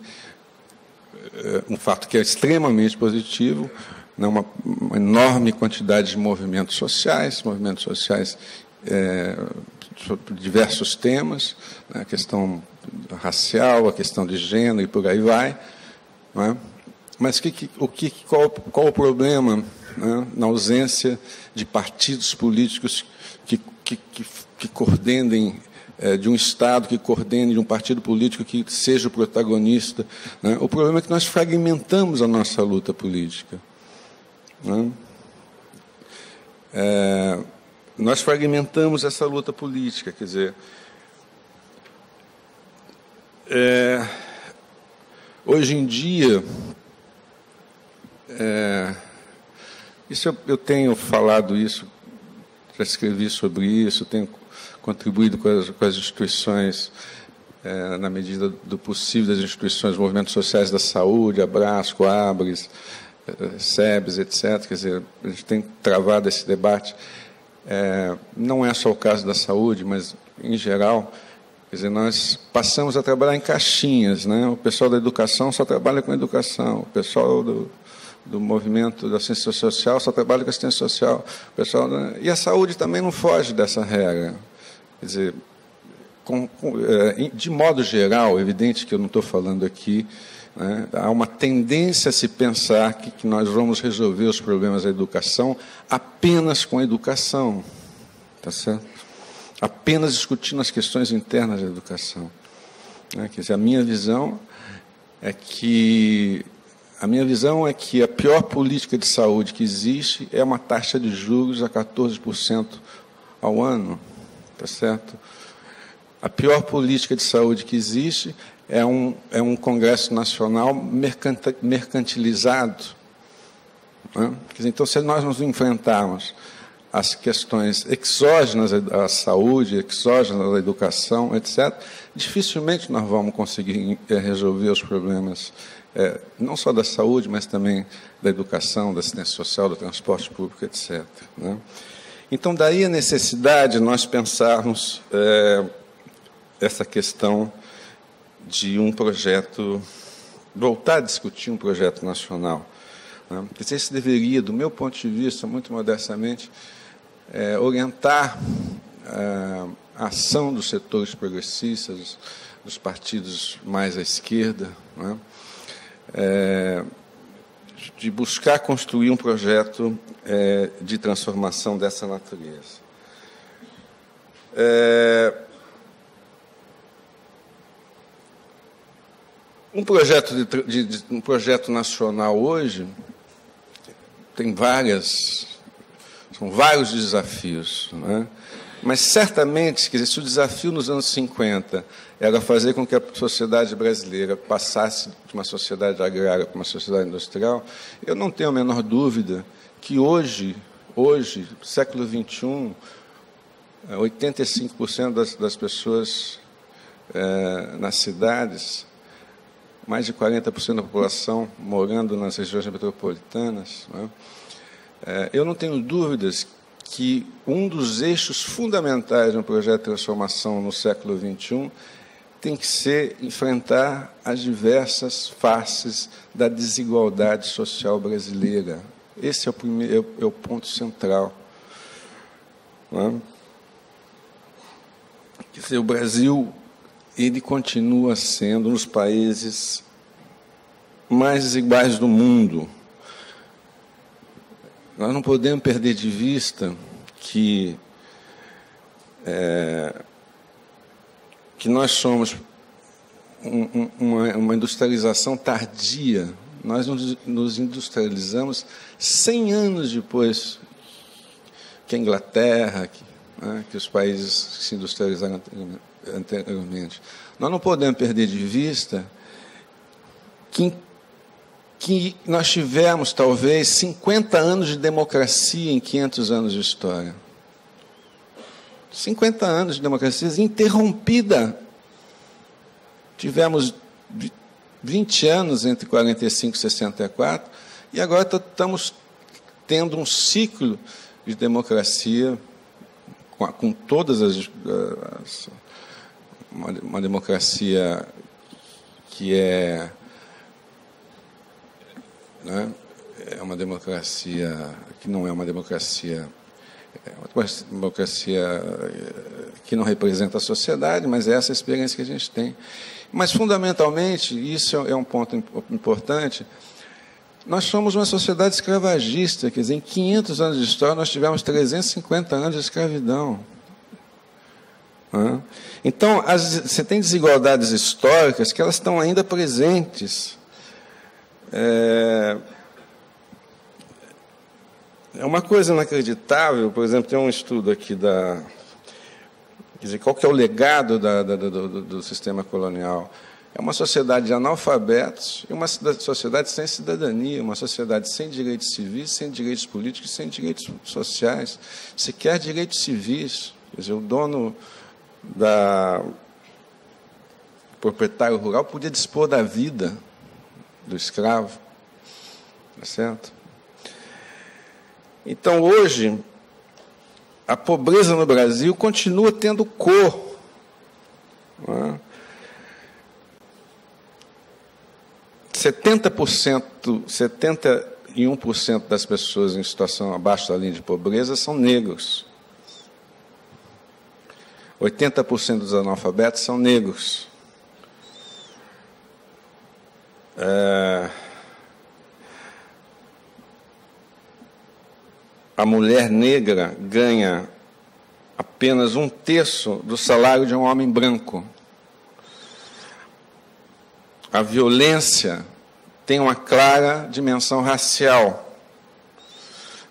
é, um fato que é extremamente positivo, né, uma, uma enorme quantidade de movimentos sociais, movimentos sociais é, sobre diversos temas, né, a questão racial, a questão de gênero e por aí vai. Né? Mas que, o que, qual, qual o problema né, na ausência de partidos políticos que, que, que, que coordenem é, de um Estado que coordene, de um partido político que seja o protagonista. Né? O problema é que nós fragmentamos a nossa luta política. Né? É, nós fragmentamos essa luta política, quer dizer. É, hoje em dia, é, isso eu, eu tenho falado isso já escrevi sobre isso, tenho contribuído com as, com as instituições, é, na medida do possível, das instituições, movimentos sociais da saúde, Abrasco, Abres, é, SEBS, etc. Quer dizer, a gente tem travado esse debate. É, não é só o caso da saúde, mas, em geral, quer dizer, nós passamos a trabalhar em caixinhas. Né? O pessoal da educação só trabalha com educação, o pessoal do do movimento da ciência social, só trabalha com assistência social. pessoal, né? E a saúde também não foge dessa regra. Quer dizer, com, com, é, de modo geral, evidente que eu não estou falando aqui, né, há uma tendência a se pensar que, que nós vamos resolver os problemas da educação apenas com a educação. Tá certo? Apenas discutindo as questões internas da educação. Né? Quer dizer, a minha visão é que a minha visão é que a pior política de saúde que existe é uma taxa de juros a 14% ao ano, tá certo? A pior política de saúde que existe é um, é um Congresso Nacional mercantilizado. Né? Então, se nós nos enfrentarmos as questões exógenas à saúde, exógenas à educação, etc., dificilmente nós vamos conseguir eh, resolver os problemas é, não só da saúde, mas também da educação, da assistência social, do transporte público, etc. Né? Então, daí a necessidade de nós pensarmos é, essa questão de um projeto, voltar a discutir um projeto nacional. Né? Esse deveria, do meu ponto de vista, muito modestamente, é, orientar é, a ação dos setores progressistas, dos partidos mais à esquerda, né? é, de buscar construir um projeto é, de transformação dessa natureza. É, um projeto de, de, de, um projeto nacional hoje tem várias são vários desafios, né? Mas certamente, quer dizer, se o desafio nos anos 50 era fazer com que a sociedade brasileira passasse de uma sociedade agrária para uma sociedade industrial, eu não tenho a menor dúvida que hoje, hoje, século XXI, 85% das, das pessoas é, nas cidades, mais de 40% da população morando nas regiões metropolitanas. Né? É, eu não tenho dúvidas que um dos eixos fundamentais no projeto de transformação no século XXI tem que ser enfrentar as diversas faces da desigualdade social brasileira. Esse é o, primeiro, é o ponto central. É? Quer dizer, o Brasil ele continua sendo um dos países mais desiguais do mundo. Nós não podemos perder de vista que é, que nós somos um, uma, uma, industrialização tardia. Nós nos, industrializamos 100 anos depois que a Inglaterra, que né, que os países se industrializaram anteriormente. Nós não podemos perder de vista que, que nós tivemos, talvez, 50 anos de democracia em 500 anos de história. 50 anos de democracia interrompida. Tivemos 20 anos entre 45 e 64, e agora estamos tendo um ciclo de democracia com, com todas as, as uma, uma, democracia que é né, é uma democracia que não é uma democracia é uma democracia eh, que não representa a sociedade, mas é essa experiência que a gente tem. Mas, fundamentalmente, isso é um ponto importante, nós somos uma sociedade escravagista, quer dizer, em 500 anos de história nós tivemos 350 anos de escravidão. Então, as, você tem desigualdades históricas que elas estão ainda presentes. É, é uma coisa inacreditável, por exemplo, tem um estudo aqui da. Quer dizer, qual que é o legado da, da, do, do sistema colonial? É uma sociedade de analfabetos e uma sociedade sem cidadania, uma sociedade sem direitos civis, sem direitos políticos, sem direitos sociais, sequer direitos civis. Quer dizer, o dono da proprietário rural podia dispor da vida do escravo, tá certo? Então hoje a pobreza no Brasil continua tendo cor. É? 70%, 71% das pessoas em situação abaixo da linha de pobreza são negros. 80% dos analfabetos são negros. É... A mulher negra ganha apenas um terço do salário de um homem branco. A violência tem uma clara dimensão racial.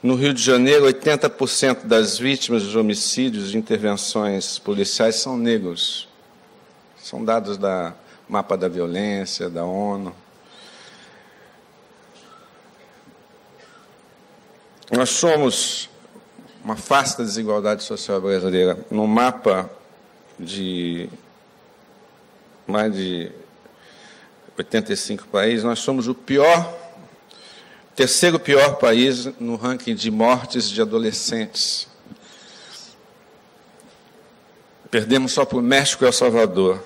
No Rio de Janeiro, 80% das vítimas de homicídios de intervenções policiais são negros. São dados da Mapa da Violência, da ONU. Nós somos uma face da desigualdade social brasileira. No mapa de mais de 85 países, nós somos o pior, terceiro pior país no ranking de mortes de adolescentes. Perdemos só para o México e El Salvador.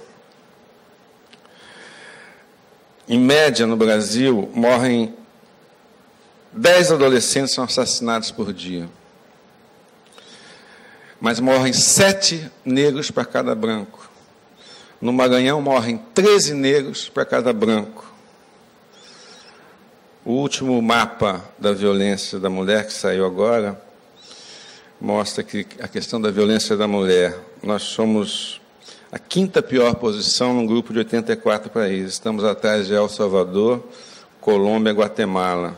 Em média, no Brasil, morrem 10 adolescentes são assassinados por dia. Mas morrem sete negros para cada branco. No Maranhão morrem 13 negros para cada branco. O último mapa da violência da mulher que saiu agora mostra que a questão da violência da mulher, nós somos a quinta pior posição num grupo de 84 países. Estamos atrás de El Salvador, Colômbia, Guatemala.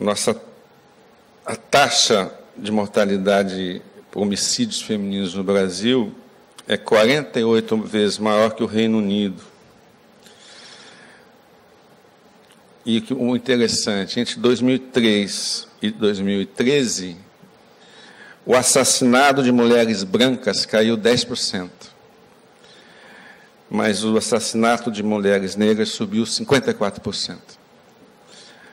Nossa a taxa de mortalidade por homicídios femininos no Brasil é 48 vezes maior que o Reino Unido. E o interessante, entre 2003 e 2013, o assassinato de mulheres brancas caiu 10%. Mas o assassinato de mulheres negras subiu 54%.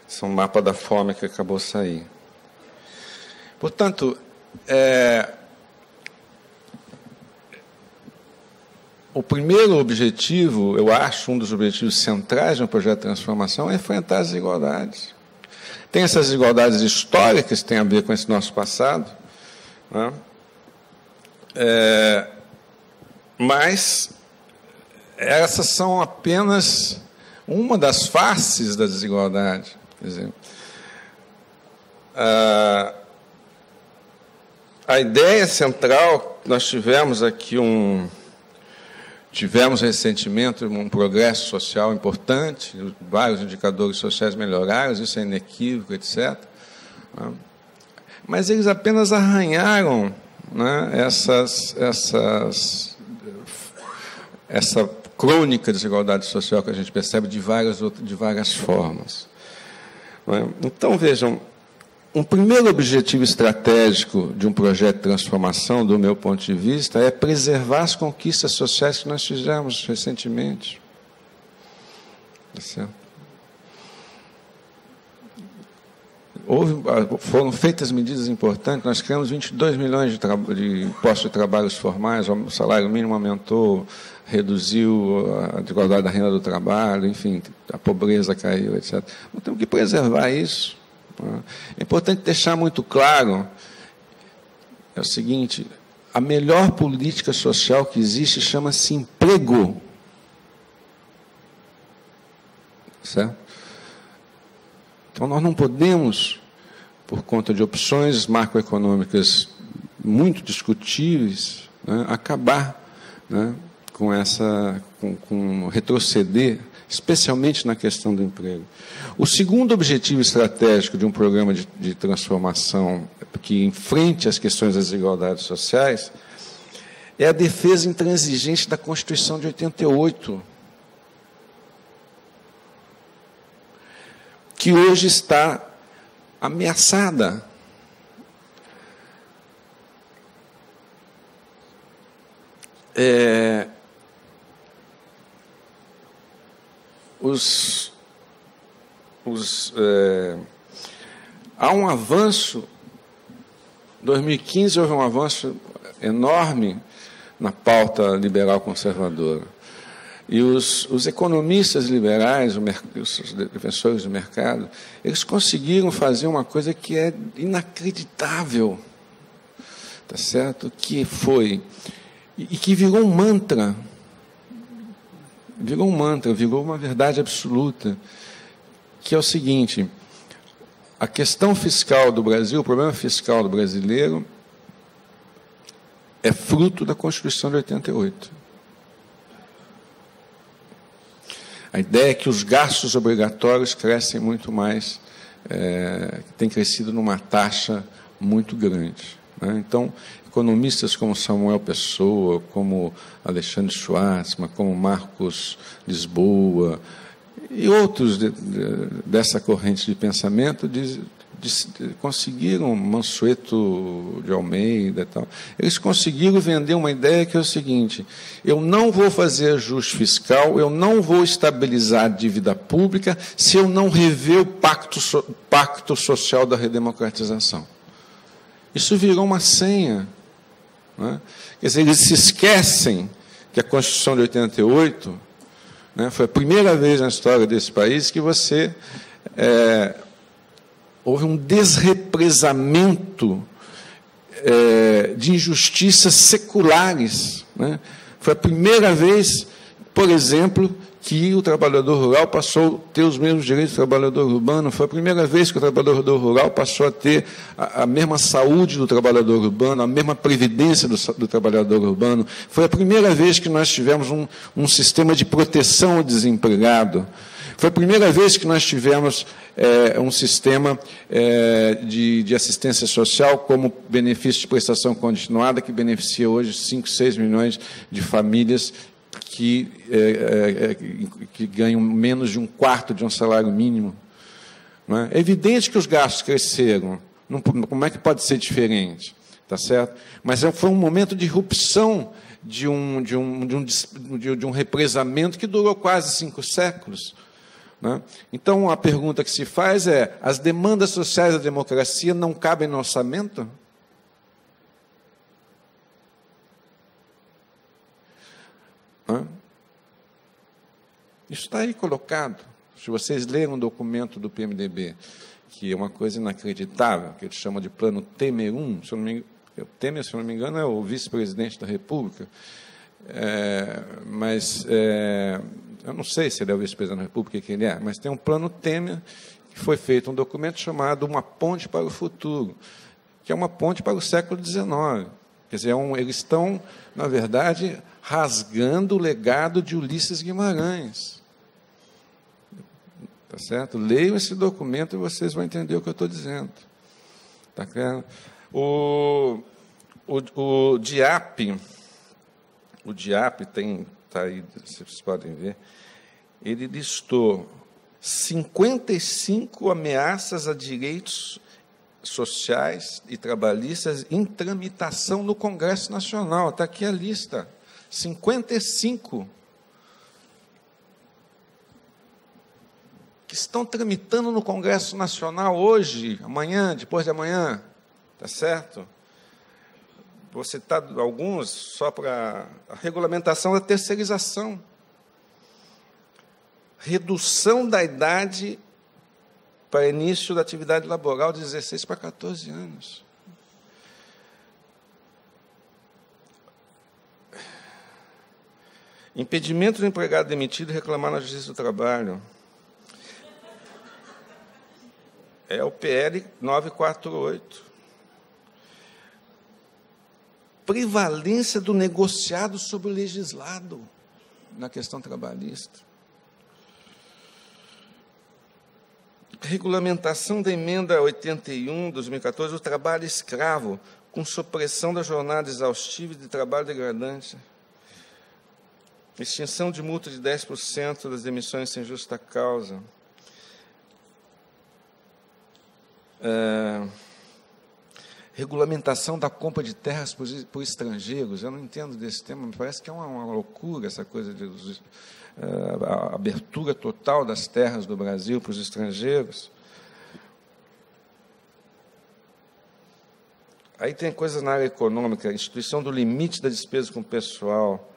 Esse é um mapa da fome que acabou de sair. Portanto, é, o primeiro objetivo, eu acho, um dos objetivos centrais no projeto de transformação é enfrentar as desigualdades. Tem essas desigualdades históricas que têm a ver com esse nosso passado, né? é, mas essas são apenas uma das faces da desigualdade. Quer dizer, a, a ideia central, nós tivemos aqui um. Tivemos recentemente um progresso social importante, vários indicadores sociais melhoraram, isso é inequívoco, etc. Né? Mas eles apenas arranharam né, essas, essas, essa crônica de desigualdade social que a gente percebe de várias, de várias formas. É? Então, vejam, um primeiro objetivo estratégico de um projeto de transformação, do meu ponto de vista, é preservar as conquistas sociais que nós fizemos recentemente. Tá? Houve, foram feitas medidas importantes, nós criamos 22 milhões de, de postos de trabalhos formais, o salário mínimo aumentou, reduziu a desigualdade da renda do trabalho, enfim, a pobreza caiu, etc. Nós temos que preservar isso. É importante deixar muito claro é o seguinte: a melhor política social que existe chama-se emprego. Certo? Então nós não podemos, por conta de opções macroeconômicas muito discutíveis, né, acabar né, com essa, com, com retroceder, especialmente na questão do emprego. O segundo objetivo estratégico de um programa de, de transformação que enfrente as questões das desigualdades sociais é a defesa intransigente da Constituição de 88, que hoje está ameaçada. É, os, os, é, há um avanço. 2015 houve um avanço enorme na pauta liberal conservadora. E os, os economistas liberais, os defensores do mercado, eles conseguiram fazer uma coisa que é inacreditável, tá certo? Que foi e que virou um mantra virou um mantra, virou uma verdade absoluta, que é o seguinte: a questão fiscal do Brasil, o problema fiscal do brasileiro, é fruto da Constituição de 88. A ideia é que os gastos obrigatórios crescem muito mais, é, tem crescido numa taxa muito grande. Né? Então, economistas como Samuel Pessoa, como Alexandre Schwartzman, como Marcos Lisboa e outros de, de, dessa corrente de pensamento conseguiram, Mansueto de Almeida e tal, eles conseguiram vender uma ideia que é o seguinte: eu não vou fazer ajuste fiscal, eu não vou estabilizar a dívida pública se eu não rever o pacto, pacto social da redemocratização. Isso virou uma senha né? Quer dizer, eles se esquecem que a Constituição de 88 né, foi a primeira vez na história desse país que você é, houve um desrepresamento é, de injustiças seculares. Né? Foi a primeira vez, por exemplo, que o trabalhador rural passou a ter os mesmos direitos do trabalhador urbano. Foi a primeira vez que o trabalhador rural passou a ter a, a mesma saúde do trabalhador urbano, a mesma previdência do, do, trabalhador urbano. Foi a primeira vez que nós tivemos um, um sistema de proteção ao desempregado. Foi a primeira vez que nós tivemos é, um sistema é, de, de, assistência social como benefício de prestação continuada, que beneficia hoje 5, 6 milhões de famílias que, é, é, que ganham menos de um quarto de um salário mínimo. É? é evidente que os gastos cresceram. Não, como é que pode ser diferente? Tá certo? Mas é, foi um momento de irrupção de um, de um, de um, de um represamento que durou quase cinco séculos. Né? Então, a pergunta que se faz é: as demandas sociais da democracia não cabem no orçamento? Isso está aí colocado. Se vocês lerem um documento do PMDB, que é uma coisa inacreditável, que eles chamam de plano Temer 1, se eu não me, Temer, se não me engano, é o vice-presidente da República, é, mas é, eu não sei se ele é o vice-presidente da República, que ele é, mas tem um plano Temer, que foi feito um documento chamado Uma Ponte para o Futuro, que é uma ponte para o século XIX. Quer dizer, é um, eles estão, na verdade, rasgando o legado de Ulisses Guimarães. Tá certo? Leiam esse documento e vocês vão entender o que eu estou dizendo. Tá claro? O, o, o DIAP, o DIAP tem, tá aí, vocês podem ver, ele listou 55 ameaças a direitos sociais e trabalhistas em tramitação no Congresso Nacional. Está aqui a lista. 55 que estão tramitando no Congresso Nacional hoje, amanhã, depois de amanhã, tá certo? Vou citar alguns só para a regulamentação da terceirização. Redução da idade para início da atividade laboral de 16 para 14 anos. Impedimento do empregado demitido reclamar na Justiça do Trabalho. é o PL 948. Prevalência do negociado sobre o legislado na questão trabalhista. Regulamentação da emenda 81 2014 do trabalho escravo, com supressão da jornada exaustiva e de trabalho degradante. Extinção de multa de 10% das demissões sem justa causa. É, regulamentação da compra de terras por, por, estrangeiros. Eu não entendo desse tema, me parece que é uma, uma loucura essa coisa de uh, a abertura total das terras do Brasil para os estrangeiros. Aí tem coisas na área econômica, instituição do limite da despesa com pessoal,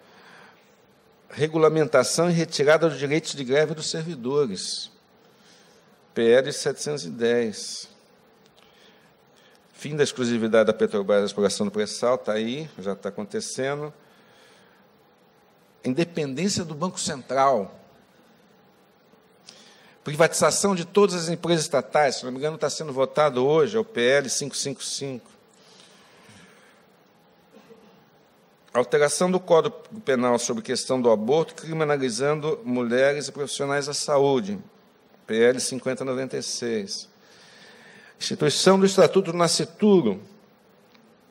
regulamentação e retirada dos direitos de greve dos servidores, PL 710. Fim da exclusividade da Petrobras da exploração do pré-sal, está aí, já está acontecendo. Independência do Banco Central. Privatização de todas as empresas estatais, se não me engano, está sendo votado hoje, é o PL 555. Alteração do Código Penal sobre questão do aborto, criminalizando mulheres e profissionais da saúde, PL 5096. Instituição do Estatuto do Nascituro,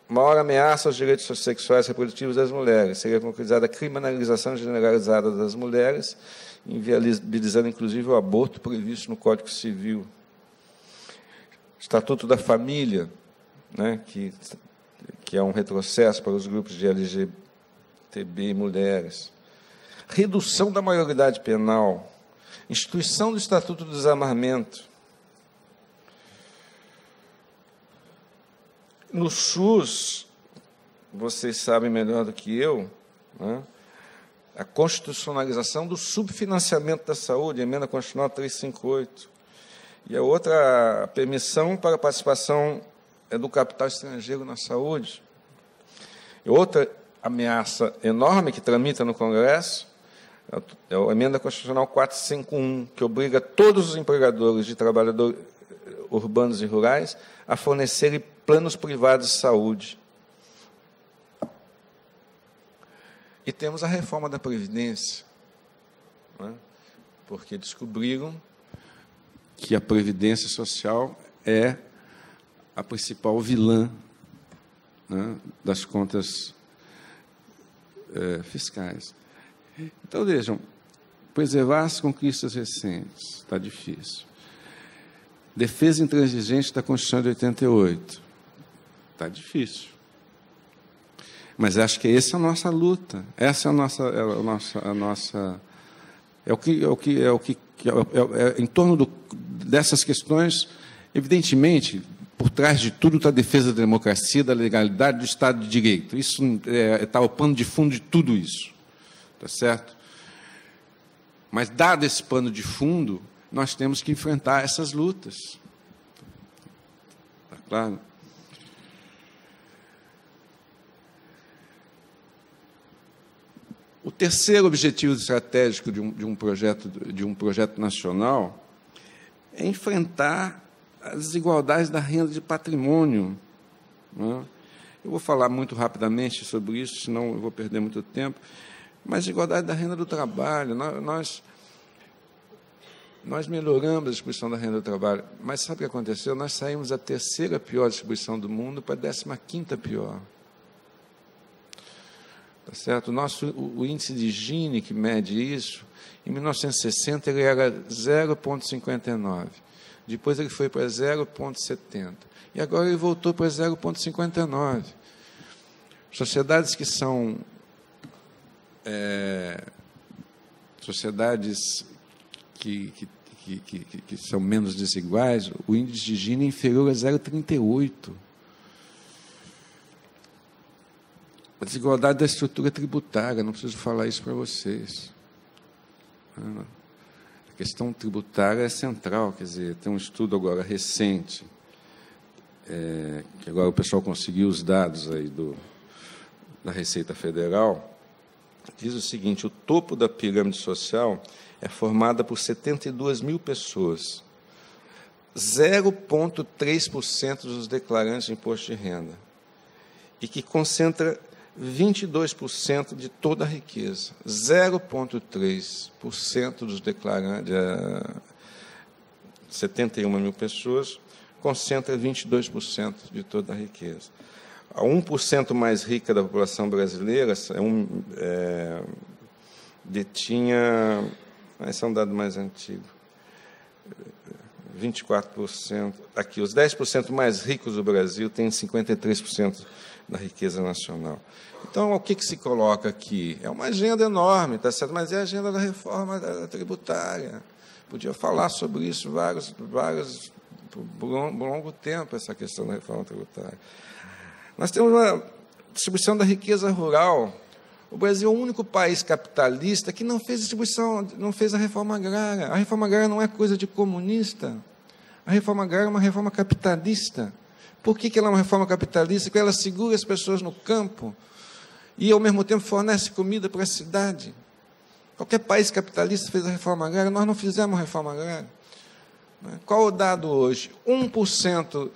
maior ameaça aos direitos sexuais e reprodutivos das mulheres. Seria concretizada a criminalização generalizada das mulheres, inviabilizando inclusive o aborto previsto no Código Civil. Estatuto da Família, né, que, que é um retrocesso para os grupos de LGTB e mulheres. Redução da maioridade penal. Instituição do Estatuto do Desarmamento No SUS, vocês sabem melhor do que eu, né, a constitucionalização do subfinanciamento da saúde, emenda constitucional 358. E a outra, a permissão para participação é do capital estrangeiro na saúde. Outra ameaça enorme que tramita no Congresso é a emenda constitucional 451, que obriga todos os empregadores de trabalhadores urbanos e rurais a fornecerem planos privados de saúde. E temos a reforma da Previdência. Né? porque descobriram que a previdência social é a principal vilã né, das contas é, fiscais. Então, vejam, preservar as conquistas recentes está difícil. Defesa intransigente da Constituição de 88 está difícil. Mas acho que essa é a nossa luta, essa é a nossa, é a nossa, a nossa é o que é o que é o que é, é, é, em torno do, dessas questões, evidentemente, por trás de tudo está a defesa da democracia, da legalidade, do Estado de Direito. Isso é, está o pano de fundo de tudo isso, tá certo? Mas dado esse pano de fundo, nós temos que enfrentar essas lutas. Tá claro? O terceiro objetivo estratégico de um, de um, projeto, de um projeto nacional é enfrentar as desigualdades da renda de patrimônio. Né? Eu vou falar muito rapidamente sobre isso, senão eu vou perder muito tempo. Mas desigualdade da renda do trabalho. Nós, nós melhoramos a distribuição da renda do trabalho, mas sabe o que aconteceu? Nós saímos da terceira pior distribuição do mundo para a décima quinta pior. Tá certo? O, nosso, o, o índice de Gini, que mede isso, em 1960 ele era 0,59. Depois ele foi para 0,70. E agora ele voltou para 0,59. Sociedades que são é, sociedades que, que, que, que, que são menos desiguais, o índice de Gini é inferior a 0,38. A desigualdade da estrutura tributária, não preciso falar isso para vocês. A questão tributária é central, quer dizer, tem um estudo agora recente, é, que agora o pessoal conseguiu os dados aí do, da Receita Federal, diz o seguinte: o topo da pirâmide social é formada por 72 mil pessoas, 0,3% dos declarantes de imposto de renda, e que concentra 22% de toda a riqueza. 0,3% dos declarantes, 71 mil pessoas, concentra 22% de toda a riqueza. A 1% mais rica da população brasileira é um, é, detinha. Esse é um dado mais antigo. 24%. Aqui, os 10% mais ricos do Brasil têm 53% da riqueza nacional. Então, o que, que se coloca aqui? É uma agenda enorme, tá certo? mas é a agenda da reforma tributária. Podia falar sobre isso vários, vários, por longo tempo, essa questão da reforma tributária. Nós temos uma distribuição da riqueza rural. O Brasil é o único país capitalista que não fez distribuição, não fez a reforma agrária. A reforma agrária não é coisa de comunista. A reforma agrária é uma reforma capitalista. Por que, que ela é uma reforma capitalista? Porque ela segura as pessoas no campo e, ao mesmo tempo, fornece comida para a cidade. Qualquer país capitalista fez a reforma agrária, nós não fizemos a reforma agrária. Qual o dado hoje? 1%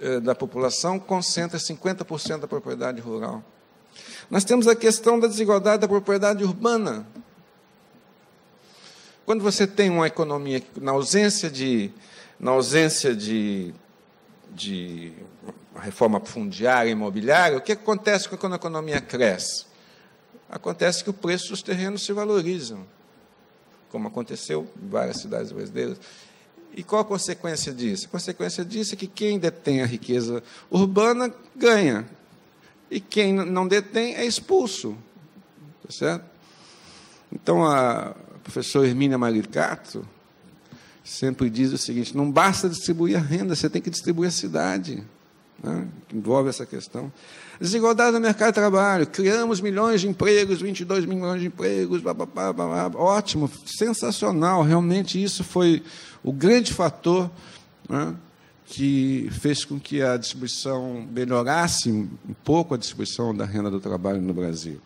eh, da população concentra 50% da propriedade rural. Nós temos a questão da desigualdade da propriedade urbana. Quando você tem uma economia na ausência de, na ausência de de reforma fundiária, imobiliária, o que acontece quando a economia cresce? Acontece que o preço dos terrenos se valorizam, como aconteceu em várias cidades brasileiras. E qual a consequência disso? A consequência disso é que quem detém a riqueza urbana ganha, e quem não detém é expulso. Tá certo? Então, a professora Hermínia Maricato, sempre diz o seguinte: não basta distribuir a renda, você tem que distribuir a cidade. Né? Envolve essa questão. Desigualdade no mercado de trabalho. Criamos milhões de empregos, 22 milhões de empregos, blá, blá, blá, blá, ótimo, sensacional. Realmente isso foi o grande fator né, que fez com que a distribuição melhorasse um pouco a distribuição da renda do trabalho no Brasil.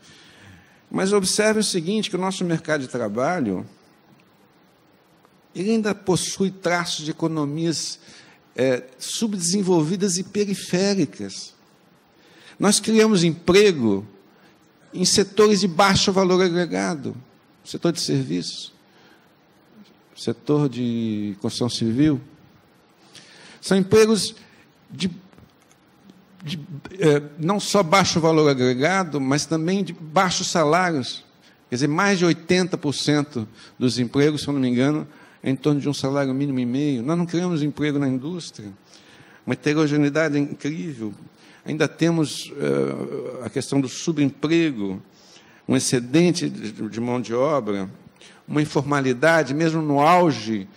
Mas observe o seguinte, que o nosso mercado de trabalho ele ainda possui traços de economias é, subdesenvolvidas e periféricas. Nós criamos emprego em setores de baixo valor agregado, setor de serviços. setor de construção civil. São empregos de, de é, não só baixo valor agregado, mas também de baixos salários. Quer dizer, mais de 80% dos empregos, se eu não me engano, em torno de um salário mínimo e meio. Nós não criamos emprego na indústria. Uma heterogeneidade incrível. Ainda temos uh, a questão do subemprego, um excedente de mão de obra, uma informalidade, mesmo no auge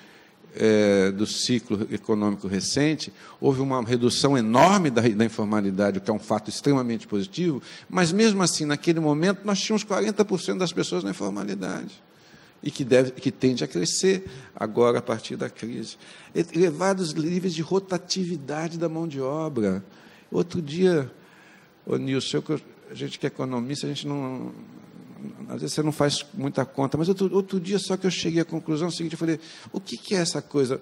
é, do ciclo econômico recente, houve uma redução enorme da, da, informalidade, o que é um fato extremamente positivo, mas mesmo assim, naquele momento, nós tínhamos 40% das pessoas na informalidade. E que, deve, que tende a crescer agora a partir da crise. Elevados níveis de rotatividade da mão de obra. Outro dia, ô Nilson, a gente que é economista, a gente não, às vezes você não faz muita conta, mas outro, outro dia só que eu cheguei à conclusão seguinte, eu falei, o que, que é essa coisa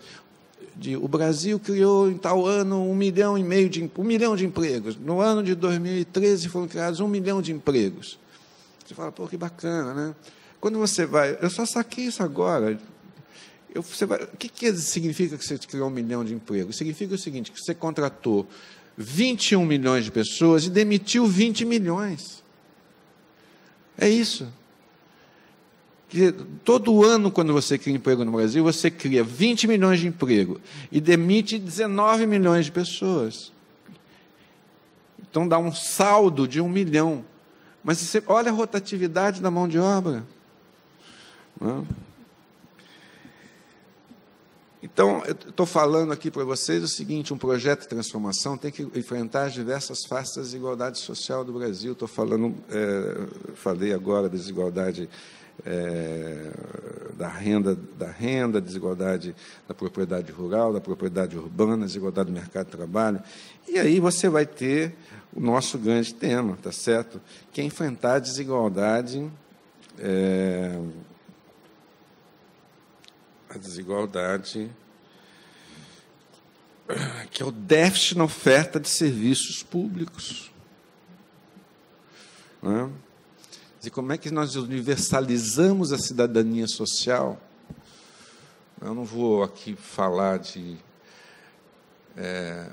de o Brasil criou em tal ano um milhão e meio de um milhão de empregos. No ano de 2013 foram criados um milhão de empregos. Você fala, pô, que bacana, né? Quando você vai, eu só saquei isso agora. Eu, vai, o que, que significa que você criou um milhão de empregos? Significa o seguinte, que você contratou 21 milhões de pessoas e demitiu 20 milhões. É isso. Todo ano, quando você cria emprego no Brasil, você cria 20 milhões de emprego e demite 19 milhões de pessoas. Então dá um saldo de um milhão. Mas você olha a rotatividade da mão de obra. Então, eu estou falando aqui para vocês o seguinte: um projeto de transformação tem que enfrentar as diversas faces da desigualdade social do Brasil. Estou falando, é, falei agora da desigualdade é, da renda, da renda, desigualdade da propriedade rural, da propriedade urbana, desigualdade do mercado de trabalho. E aí você vai ter o nosso grande tema, tá certo? Que é enfrentar a desigualdade. É, a desigualdade, que é o déficit na oferta de serviços públicos. Né? E como é que nós universalizamos a cidadania social? Eu não vou aqui falar de. É,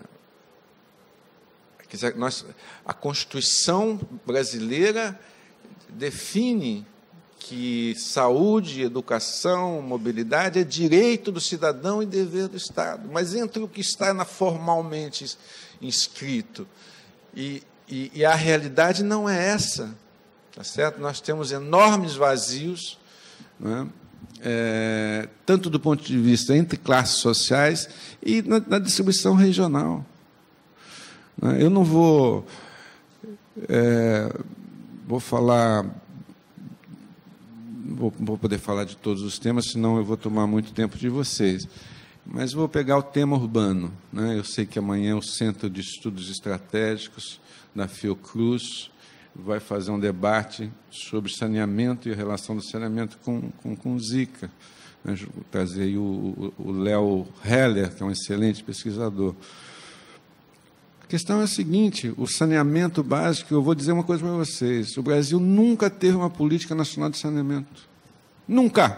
nós, a Constituição brasileira define que saúde, educação, mobilidade é direito do cidadão e dever do Estado. Mas entre o que está na formalmente inscrito e, e, e a realidade não é essa, tá certo? Nós temos enormes vazios, é? É, tanto do ponto de vista entre classes sociais e na, na distribuição regional. É? Eu não vou é, vou falar vou, vou poder falar de todos os temas, senão eu vou tomar muito tempo de vocês. Mas vou pegar o tema urbano. Né? Eu sei que amanhã o Centro de Estudos Estratégicos da Fiocruz vai fazer um debate sobre saneamento e a relação do saneamento com, com, com Zika. Né? Trazer aí o Léo Heller, que é um excelente pesquisador. A questão é a seguinte: o saneamento básico, eu vou dizer uma coisa para vocês: o Brasil nunca teve uma política nacional de saneamento. Nunca.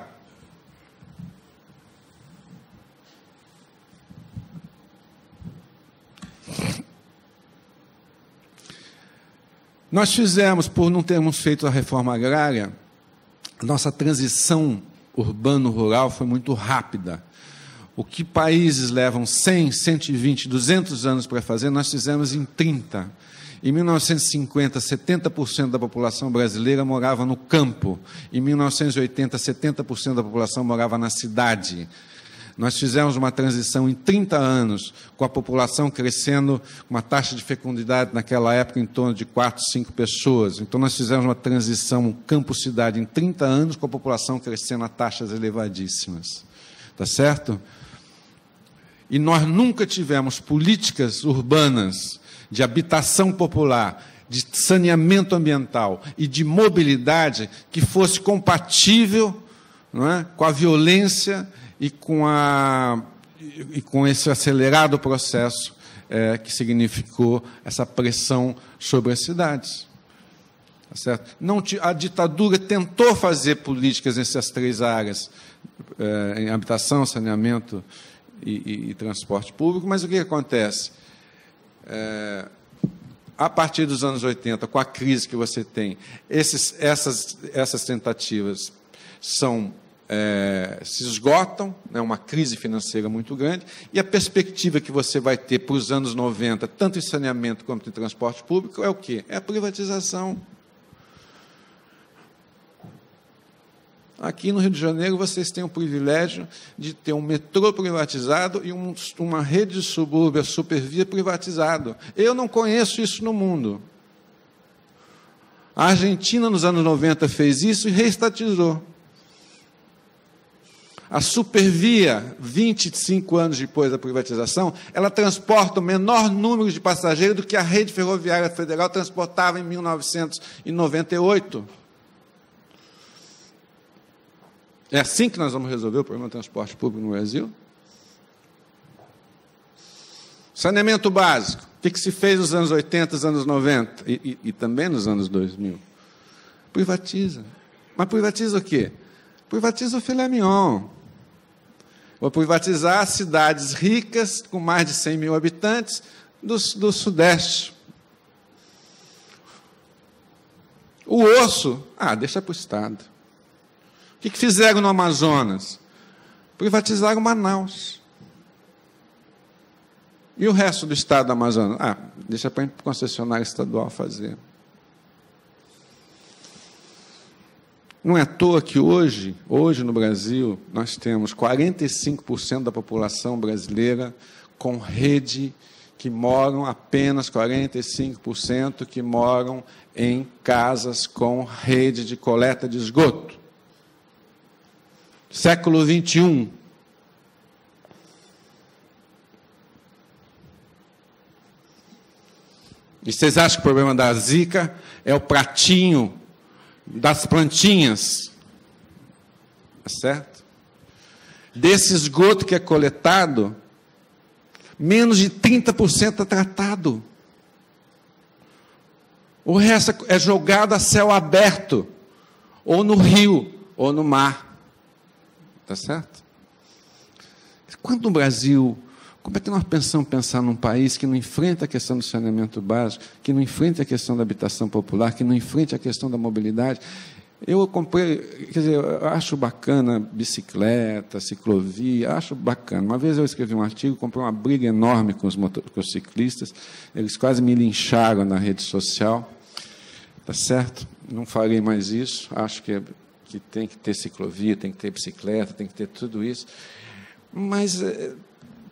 Nós fizemos, por não termos feito a reforma agrária, nossa transição urbano-rural foi muito rápida. O que países levam 100, 120, 200 anos para fazer, nós fizemos em 30. Em 1950, 70% da população brasileira morava no campo. Em 1980, 70% da população morava na cidade. Nós fizemos uma transição em 30 anos, com a população crescendo, uma taxa de fecundidade naquela época em torno de 4, 5 pessoas. Então, nós fizemos uma transição campo-cidade em 30 anos, com a população crescendo a taxas elevadíssimas. Tá certo? E nós nunca tivemos políticas urbanas de habitação popular, de saneamento ambiental e de mobilidade que fosse compatível é, com a violência e com, a, e com esse acelerado processo é, que significou essa pressão sobre as cidades. Tá certo? Não, a ditadura tentou fazer políticas nessas três áreas, é, em habitação, saneamento e, e, e, transporte público, mas o que acontece? É, a partir dos anos 80, com a crise que você tem, esses, essas, essas tentativas são é, se esgotam, é né, uma crise financeira muito grande, e a perspectiva que você vai ter para os anos 90, tanto em saneamento quanto em transporte público, é o quê? É a privatização. Aqui no Rio de Janeiro, vocês têm o privilégio de ter um metrô privatizado e um, uma rede de subúrbia supervia privatizado. Eu não conheço isso no mundo. A Argentina, nos anos 90, fez isso e reestatizou. A Supervia, 25 anos depois da privatização, ela transporta o menor número de passageiros do que a rede ferroviária federal transportava em 1998. É assim que nós vamos resolver o problema do transporte público no Brasil? Saneamento básico. O que, se fez nos anos 80, nos anos 90 e, e, e também nos anos 2000? Privatiza. Mas privatiza o quê? Privatiza o filé mignon. Vou privatizar cidades ricas, com mais de 100 mil habitantes, do, do Sudeste. O osso, ah, deixa para o Estado que, que fizeram no Amazonas? Privatizaram Manaus. E o resto do estado do Amazonas? Ah, deixa para a concessionária estadual fazer. Não é à toa que hoje, hoje no Brasil, nós temos 45% da população brasileira com rede que moram apenas 45% que moram em casas com rede de coleta de esgoto século 21. E vocês acham que o problema da zika é o pratinho das plantinhas? Tá certo? Desse esgoto que é coletado, menos de 30% é tratado. O resto é jogado a céu aberto, ou no rio, ou no mar. Está certo? Quando no Brasil, como é que nós pensamos pensar num país que não enfrenta a questão do saneamento básico, que não enfrenta a questão da habitação popular, que não enfrenta a questão da mobilidade? Eu comprei, quer dizer, eu acho bacana bicicleta, ciclovia, acho bacana. Uma vez eu escrevi um artigo, comprei uma briga enorme com os, motor, com os ciclistas, eles quase me lincharam na rede social, tá certo? Não farei mais isso, acho que é que tem que ter ciclovia, tem que ter bicicleta, tem que ter tudo isso, mas é,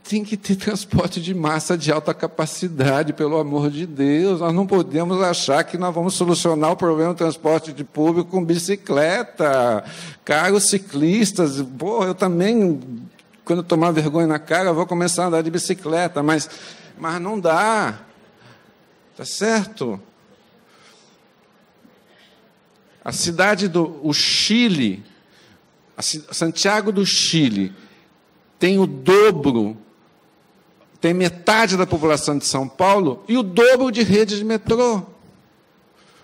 tem que ter transporte de massa de alta capacidade, pelo amor de Deus. Nós não podemos achar que nós vamos solucionar o problema do transporte de público com bicicleta, carros ciclistas. Pô, eu também, quando tomar vergonha na cara, vou começar a andar de bicicleta, mas, mas não dá. Tá certo? A cidade do o Chile, Santiago do Chile, tem o dobro, tem metade da população de São Paulo e o dobro de redes de metrô.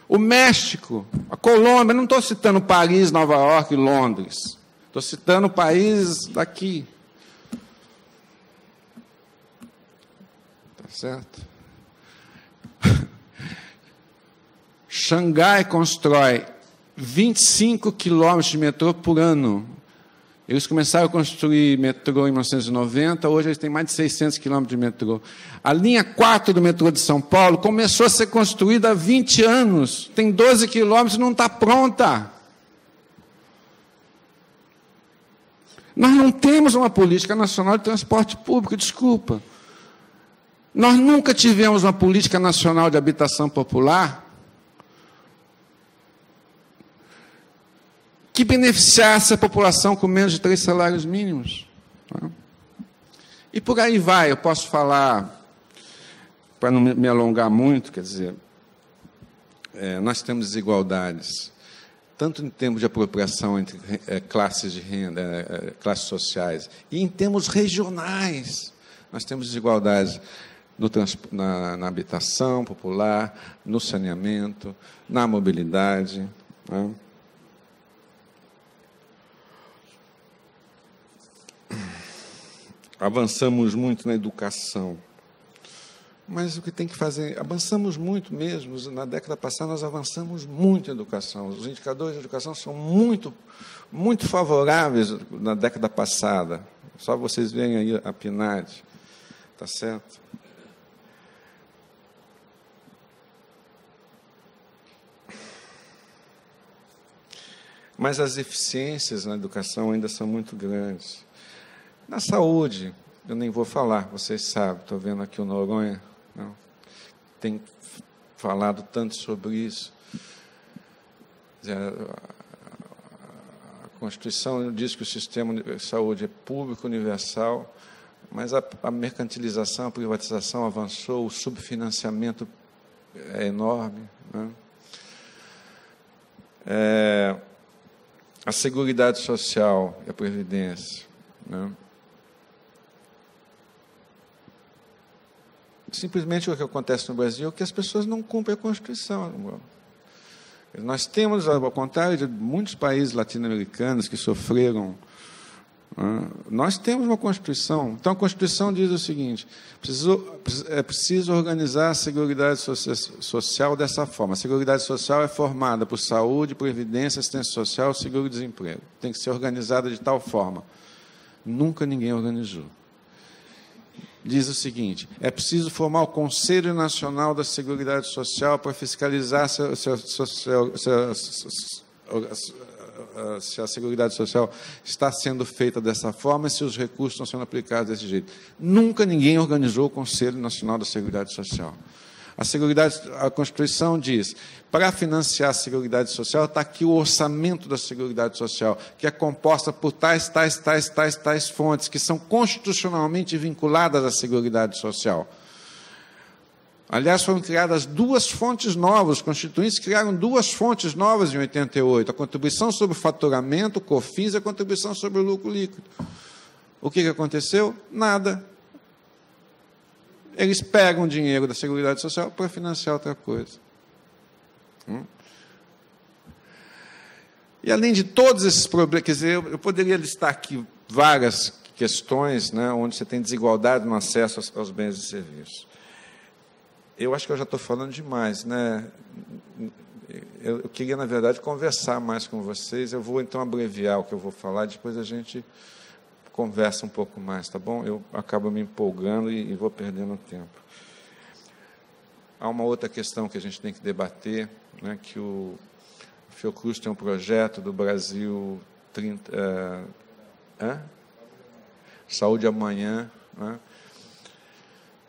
O México, a Colômbia, não estou citando Paris, Nova York Londres. Estou citando países daqui. Tá certo? Xangai constrói 25 quilômetros de metrô por ano. Eles começaram a construir metrô em 1990, hoje eles têm mais de 600 quilômetros de metrô. A linha 4 do metrô de São Paulo começou a ser construída há 20 anos, tem 12 quilômetros e não está pronta. Nós não temos uma política nacional de transporte público, desculpa. Nós nunca tivemos uma política nacional de habitação popular que beneficiasse a população com menos de três salários mínimos. Tá? E por aí vai, eu posso falar, para não me alongar muito, quer dizer, é, nós temos desigualdades, tanto em termos de apropriação entre é, classes de renda, é, classes sociais, e em termos regionais. Nós temos desigualdades no, na, na, habitação popular, no saneamento, na mobilidade. Né? Avançamos muito na educação. Mas o que tem que fazer? Avançamos muito mesmo. Na década passada, nós avançamos muito em educação. Os indicadores de educação são muito, muito favoráveis na década passada. Só vocês verem aí a PNAD. Tá certo? Mas as eficiências na educação ainda são muito grandes. Na saúde, eu nem vou falar, vocês sabem, estou vendo aqui o Noronha, não, tem falado tanto sobre isso. A Constituição diz que o sistema de saúde é público, universal, mas a, a mercantilização, a privatização avançou, o subfinanciamento é enorme. Né? É, a Seguridade Social e a Previdência. Né? Simplesmente o que acontece no Brasil é que as pessoas não cumprem a Constituição. Nós temos, ao contrário de muitos países latino-americanos que sofreram nós temos uma Constituição. Então, a Constituição diz o seguinte: é preciso organizar a Seguridade Social dessa forma. A Seguridade Social é formada por saúde, previdência, assistência social, seguro-desemprego. Tem que ser organizada de tal forma. Nunca ninguém organizou. Diz o seguinte: é preciso formar o Conselho Nacional da Seguridade Social para fiscalizar se, se, se, se a Seguridade Social está sendo feita dessa forma e se os recursos estão sendo aplicados desse jeito. Nunca ninguém organizou o Conselho Nacional da Seguridade Social. A Seguridade, a Constituição diz, para financiar a Seguridade Social, está aqui o orçamento da Seguridade Social, que é composta por tais, tais, tais, tais, tais fontes, que são constitucionalmente vinculadas à Seguridade Social. Aliás, foram criadas duas fontes novas, os constituintes criaram duas fontes novas em 88, a contribuição sobre o faturamento, COFINS e a contribuição sobre o lucro líquido. O que, que aconteceu? Nada. Eles pegam dinheiro da Seguridade Social para financiar outra coisa. Hum? E além de todos esses problemas, quer dizer, eu poderia listar aqui várias questões né, onde você tem desigualdade no acesso aos, aos bens e serviços. Eu acho que eu já estou falando demais, né? Eu, eu, queria, na verdade, conversar mais com vocês. Eu vou, então, abreviar o que eu vou falar, depois a gente conversa um pouco mais, tá bom? Eu acabo me empolgando e, e vou perdendo tempo. Há uma outra questão que a gente tem que debater, né, que o Fiocruz tem um projeto do Brasil 30, é, Saúde Amanhã, né,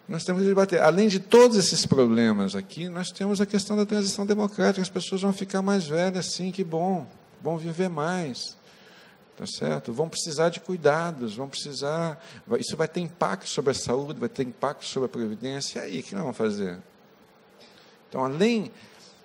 nós temos que debater. Além de todos esses problemas aqui, nós temos a questão da transição democrática. As pessoas vão ficar mais velhas, sim, que bom. Vão viver mais. Tá certo? Vão precisar de cuidados, vão precisar. Isso vai ter impacto sobre a saúde, vai ter impacto sobre a previdência. E aí, o que nós vamos fazer? Então, além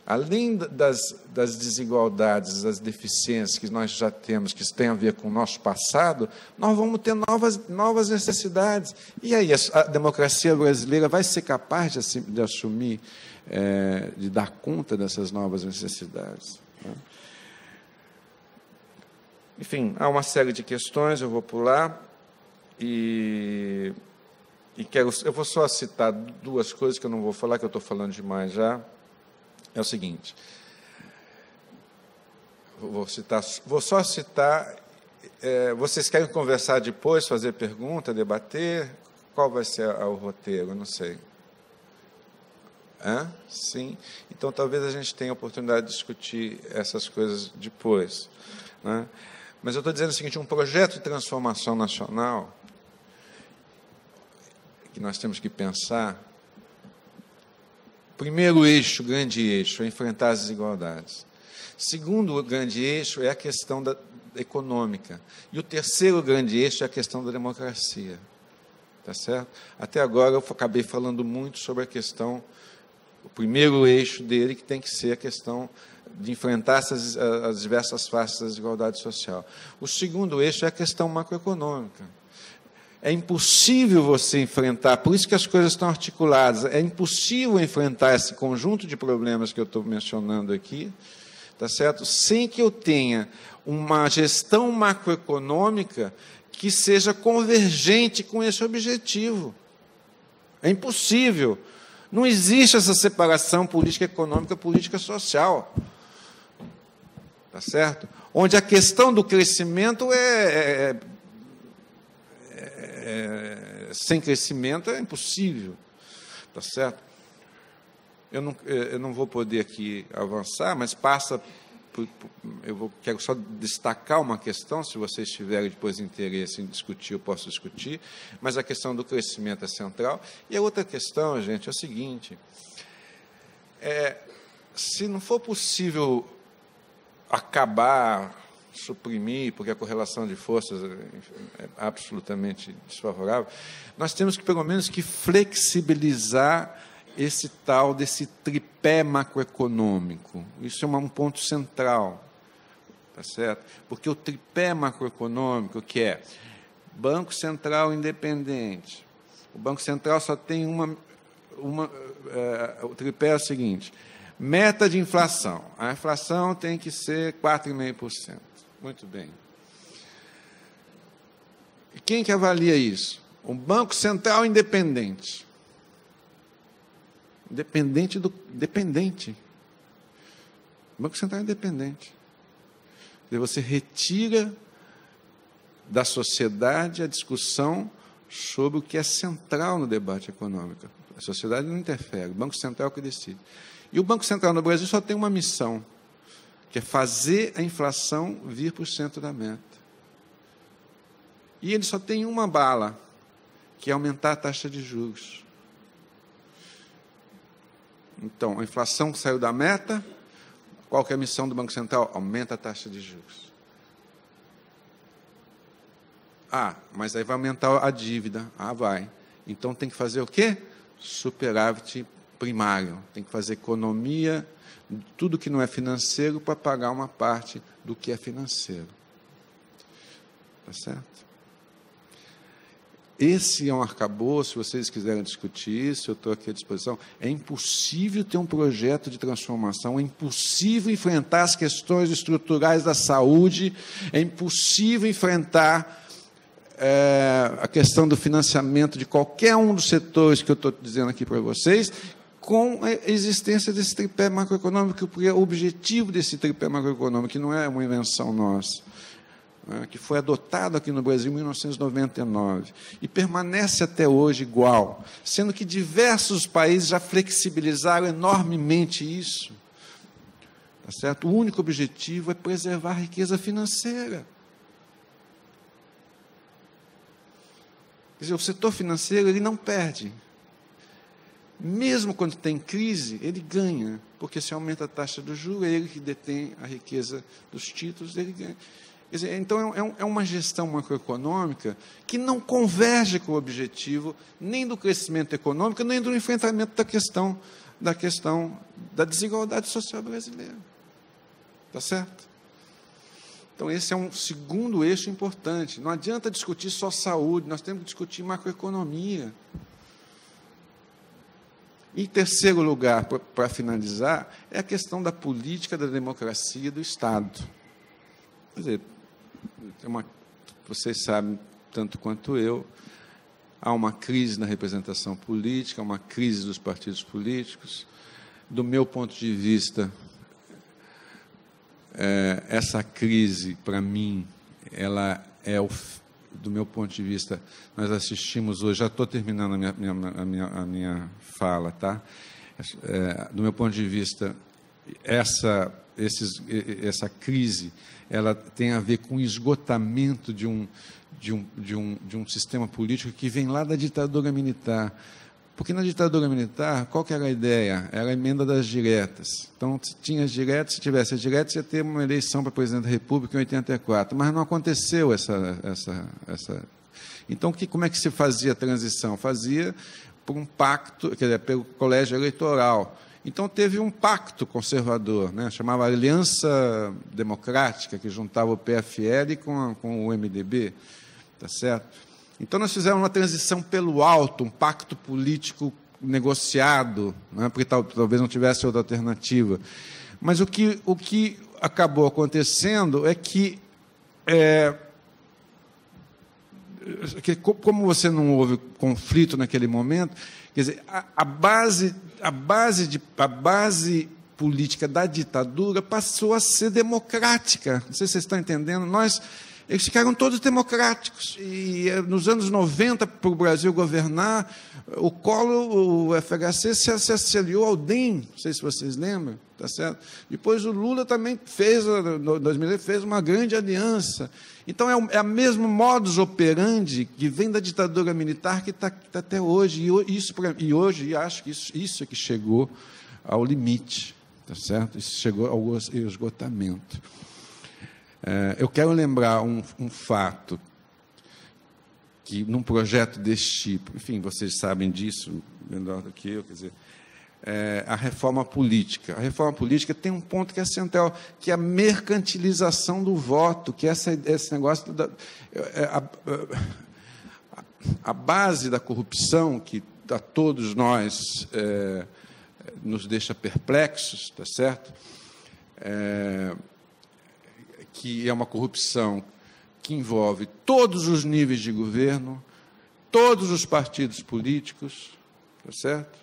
além das, das, desigualdades, das deficiências que nós já temos, que têm a ver com o nosso passado, nós vamos ter novas, novas necessidades. E aí, a, a democracia brasileira vai ser capaz de, de assumir, é, de dar conta dessas novas necessidades? Né? Enfim, há uma série de questões, eu vou pular. E, e quero, eu vou só citar duas coisas que eu não vou falar, que eu estou falando demais já é o seguinte. Vou, citar, vou só citar. É, vocês querem conversar depois, fazer pergunta, debater? Qual vai ser o roteiro? Não sei. Hã? Sim. Então talvez a gente tenha a oportunidade de discutir essas coisas depois. Né? Mas eu estou dizendo o seguinte: um projeto de transformação nacional que nós temos que pensar Primeiro eixo, grande eixo, é enfrentar as desigualdades. Segundo grande eixo é a questão da, econômica. E o terceiro grande eixo é a questão da democracia. Tá certo? Até agora eu acabei falando muito sobre a questão, o primeiro eixo dele, que tem que ser a questão de enfrentar essas, as diversas faces da desigualdade social. O segundo eixo é a questão macroeconômica. É impossível você enfrentar, por isso que as coisas estão articuladas, é impossível enfrentar esse conjunto de problemas que eu estou mencionando aqui, tá certo? Sem que eu tenha uma gestão macroeconômica que seja convergente com esse objetivo. É impossível. Não existe essa separação política econômica política social. Tá certo? Onde a questão do crescimento é, é, é, é sem crescimento é impossível. Tá certo? Eu não, eu não vou poder aqui avançar, mas passa eu vou, quero só destacar uma questão, se vocês tiverem depois interesse em discutir, eu posso discutir, mas a questão do crescimento é central. E a outra questão, gente, é o seguinte: é, se não for possível acabar, suprimir, porque a correlação de forças é absolutamente desfavorável, nós temos que, pelo menos, que flexibilizar esse tal desse tripé macroeconômico. Isso é um ponto central, tá certo? Porque o tripé macroeconômico, que é Banco Central independente, o Banco Central só tem uma, uma é, o tripé é o seguinte: meta de inflação. A inflação tem que ser 4,5%. Muito bem. E quem que avalia isso? O Banco Central independente. Dependente do dependente. O Banco Central é independente. Você retira da sociedade a discussão sobre o que é central no debate econômico. A sociedade não interfere, o Banco Central é que decide. E o Banco Central no Brasil só tem uma missão, que é fazer a inflação vir para o centro da meta. E ele só tem uma bala, que é aumentar a taxa de juros. Então, a inflação saiu da meta, qual é a missão do Banco Central? Aumenta a taxa de juros. Ah, mas aí vai aumentar a dívida. Ah, vai. Então tem que fazer o quê? Superávit primário. Tem que fazer economia, tudo que não é financeiro, para pagar uma parte do que é financeiro. Tá certo? Esse é um arcabouço, se vocês quiserem discutir isso, eu estou aqui à disposição. É impossível ter um projeto de transformação, é impossível enfrentar as questões estruturais da saúde, é impossível enfrentar é, a questão do financiamento de qualquer um dos setores que eu estou dizendo aqui para vocês, com a existência desse tripé macroeconômico, porque o objetivo desse tripé macroeconômico, que não é uma invenção nossa, né, que foi adotado aqui no Brasil em 1999 e permanece até hoje igual, sendo que diversos países já flexibilizaram enormemente isso. Tá certo? O único objetivo é preservar a riqueza financeira. Quer dizer, o setor financeiro ele não perde. Mesmo quando tem crise, ele ganha, porque se aumenta a taxa do juro, é ele que detém a riqueza dos títulos, ele ganha. Dizer, então, é, é, é uma gestão macroeconômica que não converge com o objetivo nem do crescimento econômico, nem do enfrentamento da questão da, questão da desigualdade social brasileira. Está certo? Então, esse é um segundo eixo importante. Não adianta discutir só saúde, nós temos que discutir macroeconomia. Em terceiro lugar, para finalizar, é a questão da política, da democracia e do Estado. Quer dizer, uma, vocês sabem tanto quanto eu, há uma crise na representação política, uma crise dos partidos políticos. Do meu ponto de vista, é, essa crise, para mim, ela é o, do meu ponto de vista, nós assistimos hoje, já estou terminando a minha, minha, a minha, a minha fala, tá? É, do meu ponto de vista, essa, esses, essa crise ela tem a ver com o esgotamento de um, de um, de um, de um sistema político que vem lá da ditadura militar. Porque na ditadura militar, qual que era a ideia? Era a emenda das diretas. Então, se tinha as diretas, se tivesse as diretas, ia ter uma eleição para presidente da República em 84. Mas não aconteceu essa. essa, essa... Então, que, como é que se fazia a transição? Fazia por um pacto, quer dizer, pelo colégio eleitoral. Então teve um pacto conservador, né? chamava Aliança Democrática, que juntava o PFL com, com o MDB, tá certo? Então nós fizemos uma transição pelo alto, um pacto político negociado, né? porque tal, talvez não tivesse outra alternativa. Mas o que, o que acabou acontecendo é que é, como você não houve conflito naquele momento, quer dizer, a, a base, a base de, a base política da ditadura passou a ser democrática. Não sei se vocês estão entendendo. Nós eles ficaram todos democráticos. E eh, nos anos 90, para o Brasil governar, o Collor, o FHC, se, associou ao DEM, não sei se vocês lembram, tá certo? Depois o Lula também fez, no 2000, fez uma grande aliança. Então é, o, é mesmo modus operandi que vem da ditadura militar que está tá até hoje. E, isso, e hoje acho que isso, isso é que chegou ao limite, tá certo? Isso chegou ao esgotamento. É, eu quero lembrar um, um fato que num projeto desse tipo, enfim, vocês sabem disso melhor do que eu, quer dizer, é, a reforma política. A reforma política tem um ponto que é central, que é a mercantilização do voto, que é essa, esse negócio da é, a, a, base da corrupção que a todos nós é, nos deixa perplexos, tá certo? É, que é uma corrupção que envolve todos os níveis de governo, todos os partidos políticos, tá certo?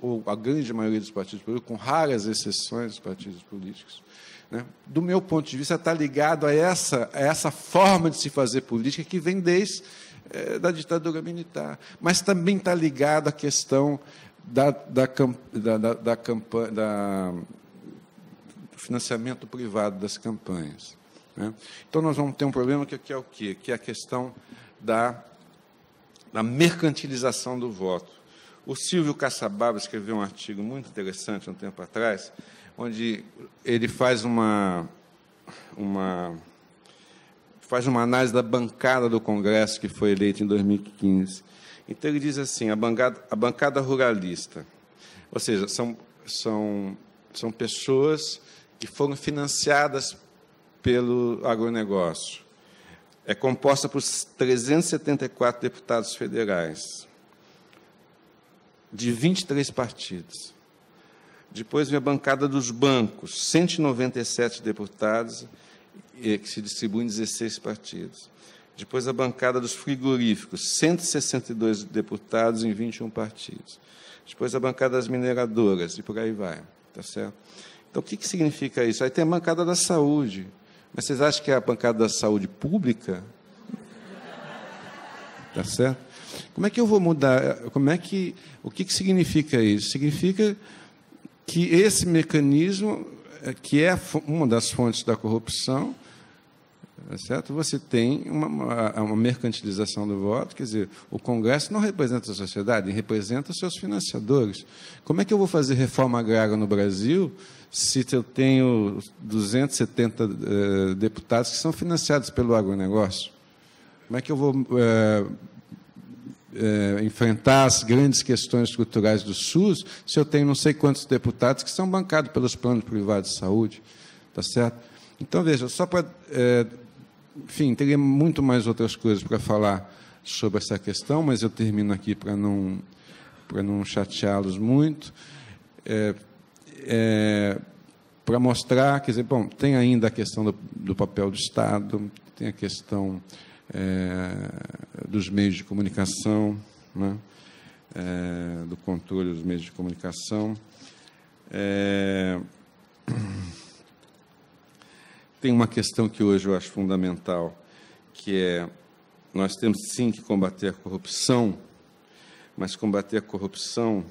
ou a grande maioria dos partidos políticos, com raras exceções dos partidos políticos. Né? Do meu ponto de vista, está ligado a essa, a essa forma de se fazer política que vem desde é, da ditadura militar, mas também está ligado à questão da, da, da, da, da, da financiamento privado das campanhas. Né? Então, nós vamos ter um problema que, é o quê? Que é a questão da, da mercantilização do voto. O Silvio Caçababa escreveu um artigo muito interessante um tempo atrás, onde ele faz uma, uma, faz uma análise da bancada do Congresso que foi eleita em 2015. Então, ele diz assim: a bancada, a bancada ruralista, ou seja, são, são, são pessoas que foram financiadas pelo agronegócio. É composta por 374 deputados federais, de 23 partidos. Depois vem a bancada dos bancos, 197 deputados, que se distribuem em 16 partidos. Depois a bancada dos frigoríficos, 162 deputados em 21 partidos. Depois a bancada das mineradoras, e por aí vai. Tá certo? Então, o que, que significa isso? Aí tem a bancada da saúde, mas vocês acham que é a bancada da saúde pública? Tá certo? Como é que eu vou mudar? Como é que o que, que significa isso? Significa que esse mecanismo, é, que é uma das fontes da corrupção, tá certo? Você tem uma, uma, mercantilização do voto, quer dizer, o Congresso não representa a sociedade, representa seus financiadores. Como é que eu vou fazer reforma agrária no Brasil se eu tenho 270 eh, deputados que são financiados pelo agronegócio? Como é que eu vou eh, eh, enfrentar as grandes questões estruturais do SUS se eu tenho não sei quantos deputados que são bancados pelos planos privados de saúde? Tá certo? Então, veja, só para. enfim, teria muito mais outras coisas para falar sobre essa questão, mas eu termino aqui para não, não chateá-los muito. É, é, para mostrar, quer dizer, bom, tem ainda a questão do, do papel do Estado, tem a questão é, dos meios de comunicação, né? é, do controle dos meios de comunicação. É, tem uma questão que hoje eu acho fundamental, que é nós temos sim que combater a corrupção, mas combater a corrupção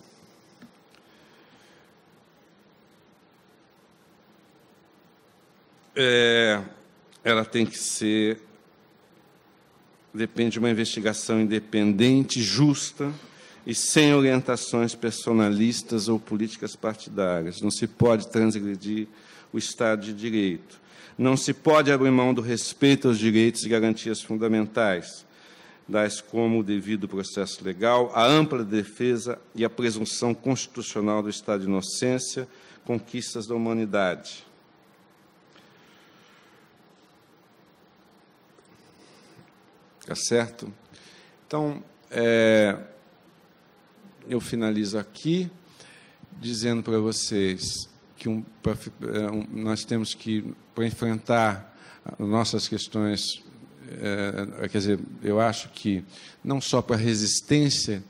é, ela tem que ser depende de uma investigação independente, justa e sem orientações personalistas ou políticas partidárias. Não se pode transgredir o Estado de Direito. Não se pode abrir mão do respeito aos direitos e garantias fundamentais, tais como o devido processo legal, a ampla defesa e a presunção constitucional do Estado de inocência, conquistas da humanidade. Tá certo? Então, é, eu finalizo aqui dizendo para vocês que um, pra, é, um, nós temos que, para enfrentar nossas questões é, quer dizer, eu acho que não só para a resistência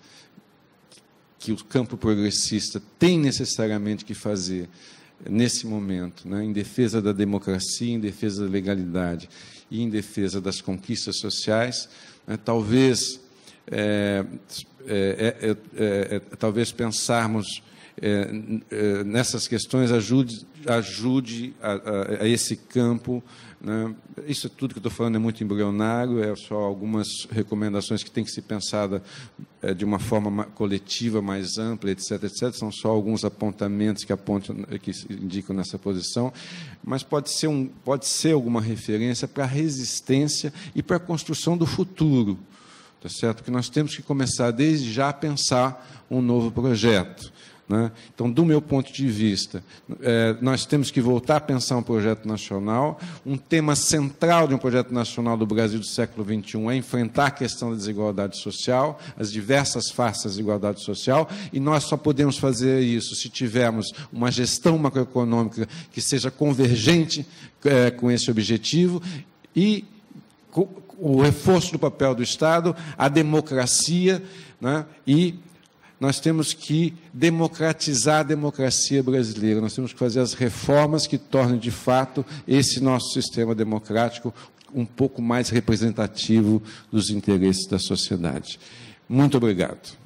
que o campo progressista tem necessariamente que fazer nesse momento, né, em defesa da democracia, em defesa da legalidade e em defesa das conquistas sociais, né, talvez é, é, é, talvez pensarmos nessas questões ajude, ajude a, a, a esse campo né? Isso tudo que estou falando é muito embrionário, é só algumas recomendações que têm que ser pensadas é, de uma forma coletiva, mais ampla, etc, etc. São só alguns apontamentos que apontam, que indicam nessa posição, mas pode ser, um, pode ser alguma referência para a resistência e para a construção do futuro, tá certo? Que nós temos que começar desde já a pensar um novo projeto. Né? Então, do meu ponto de vista, é, nós temos que voltar a pensar um projeto nacional. Um tema central de um projeto nacional do Brasil do século XXI é enfrentar a questão da desigualdade social, as diversas faces da desigualdade social, e nós só podemos fazer isso se tivermos uma gestão macroeconômica que seja convergente é, com esse objetivo e o reforço do papel do Estado, a democracia né, e nós temos que democratizar a democracia brasileira, nós temos que fazer as reformas que tornem de fato esse nosso sistema democrático um pouco mais representativo dos interesses da sociedade. Muito obrigado.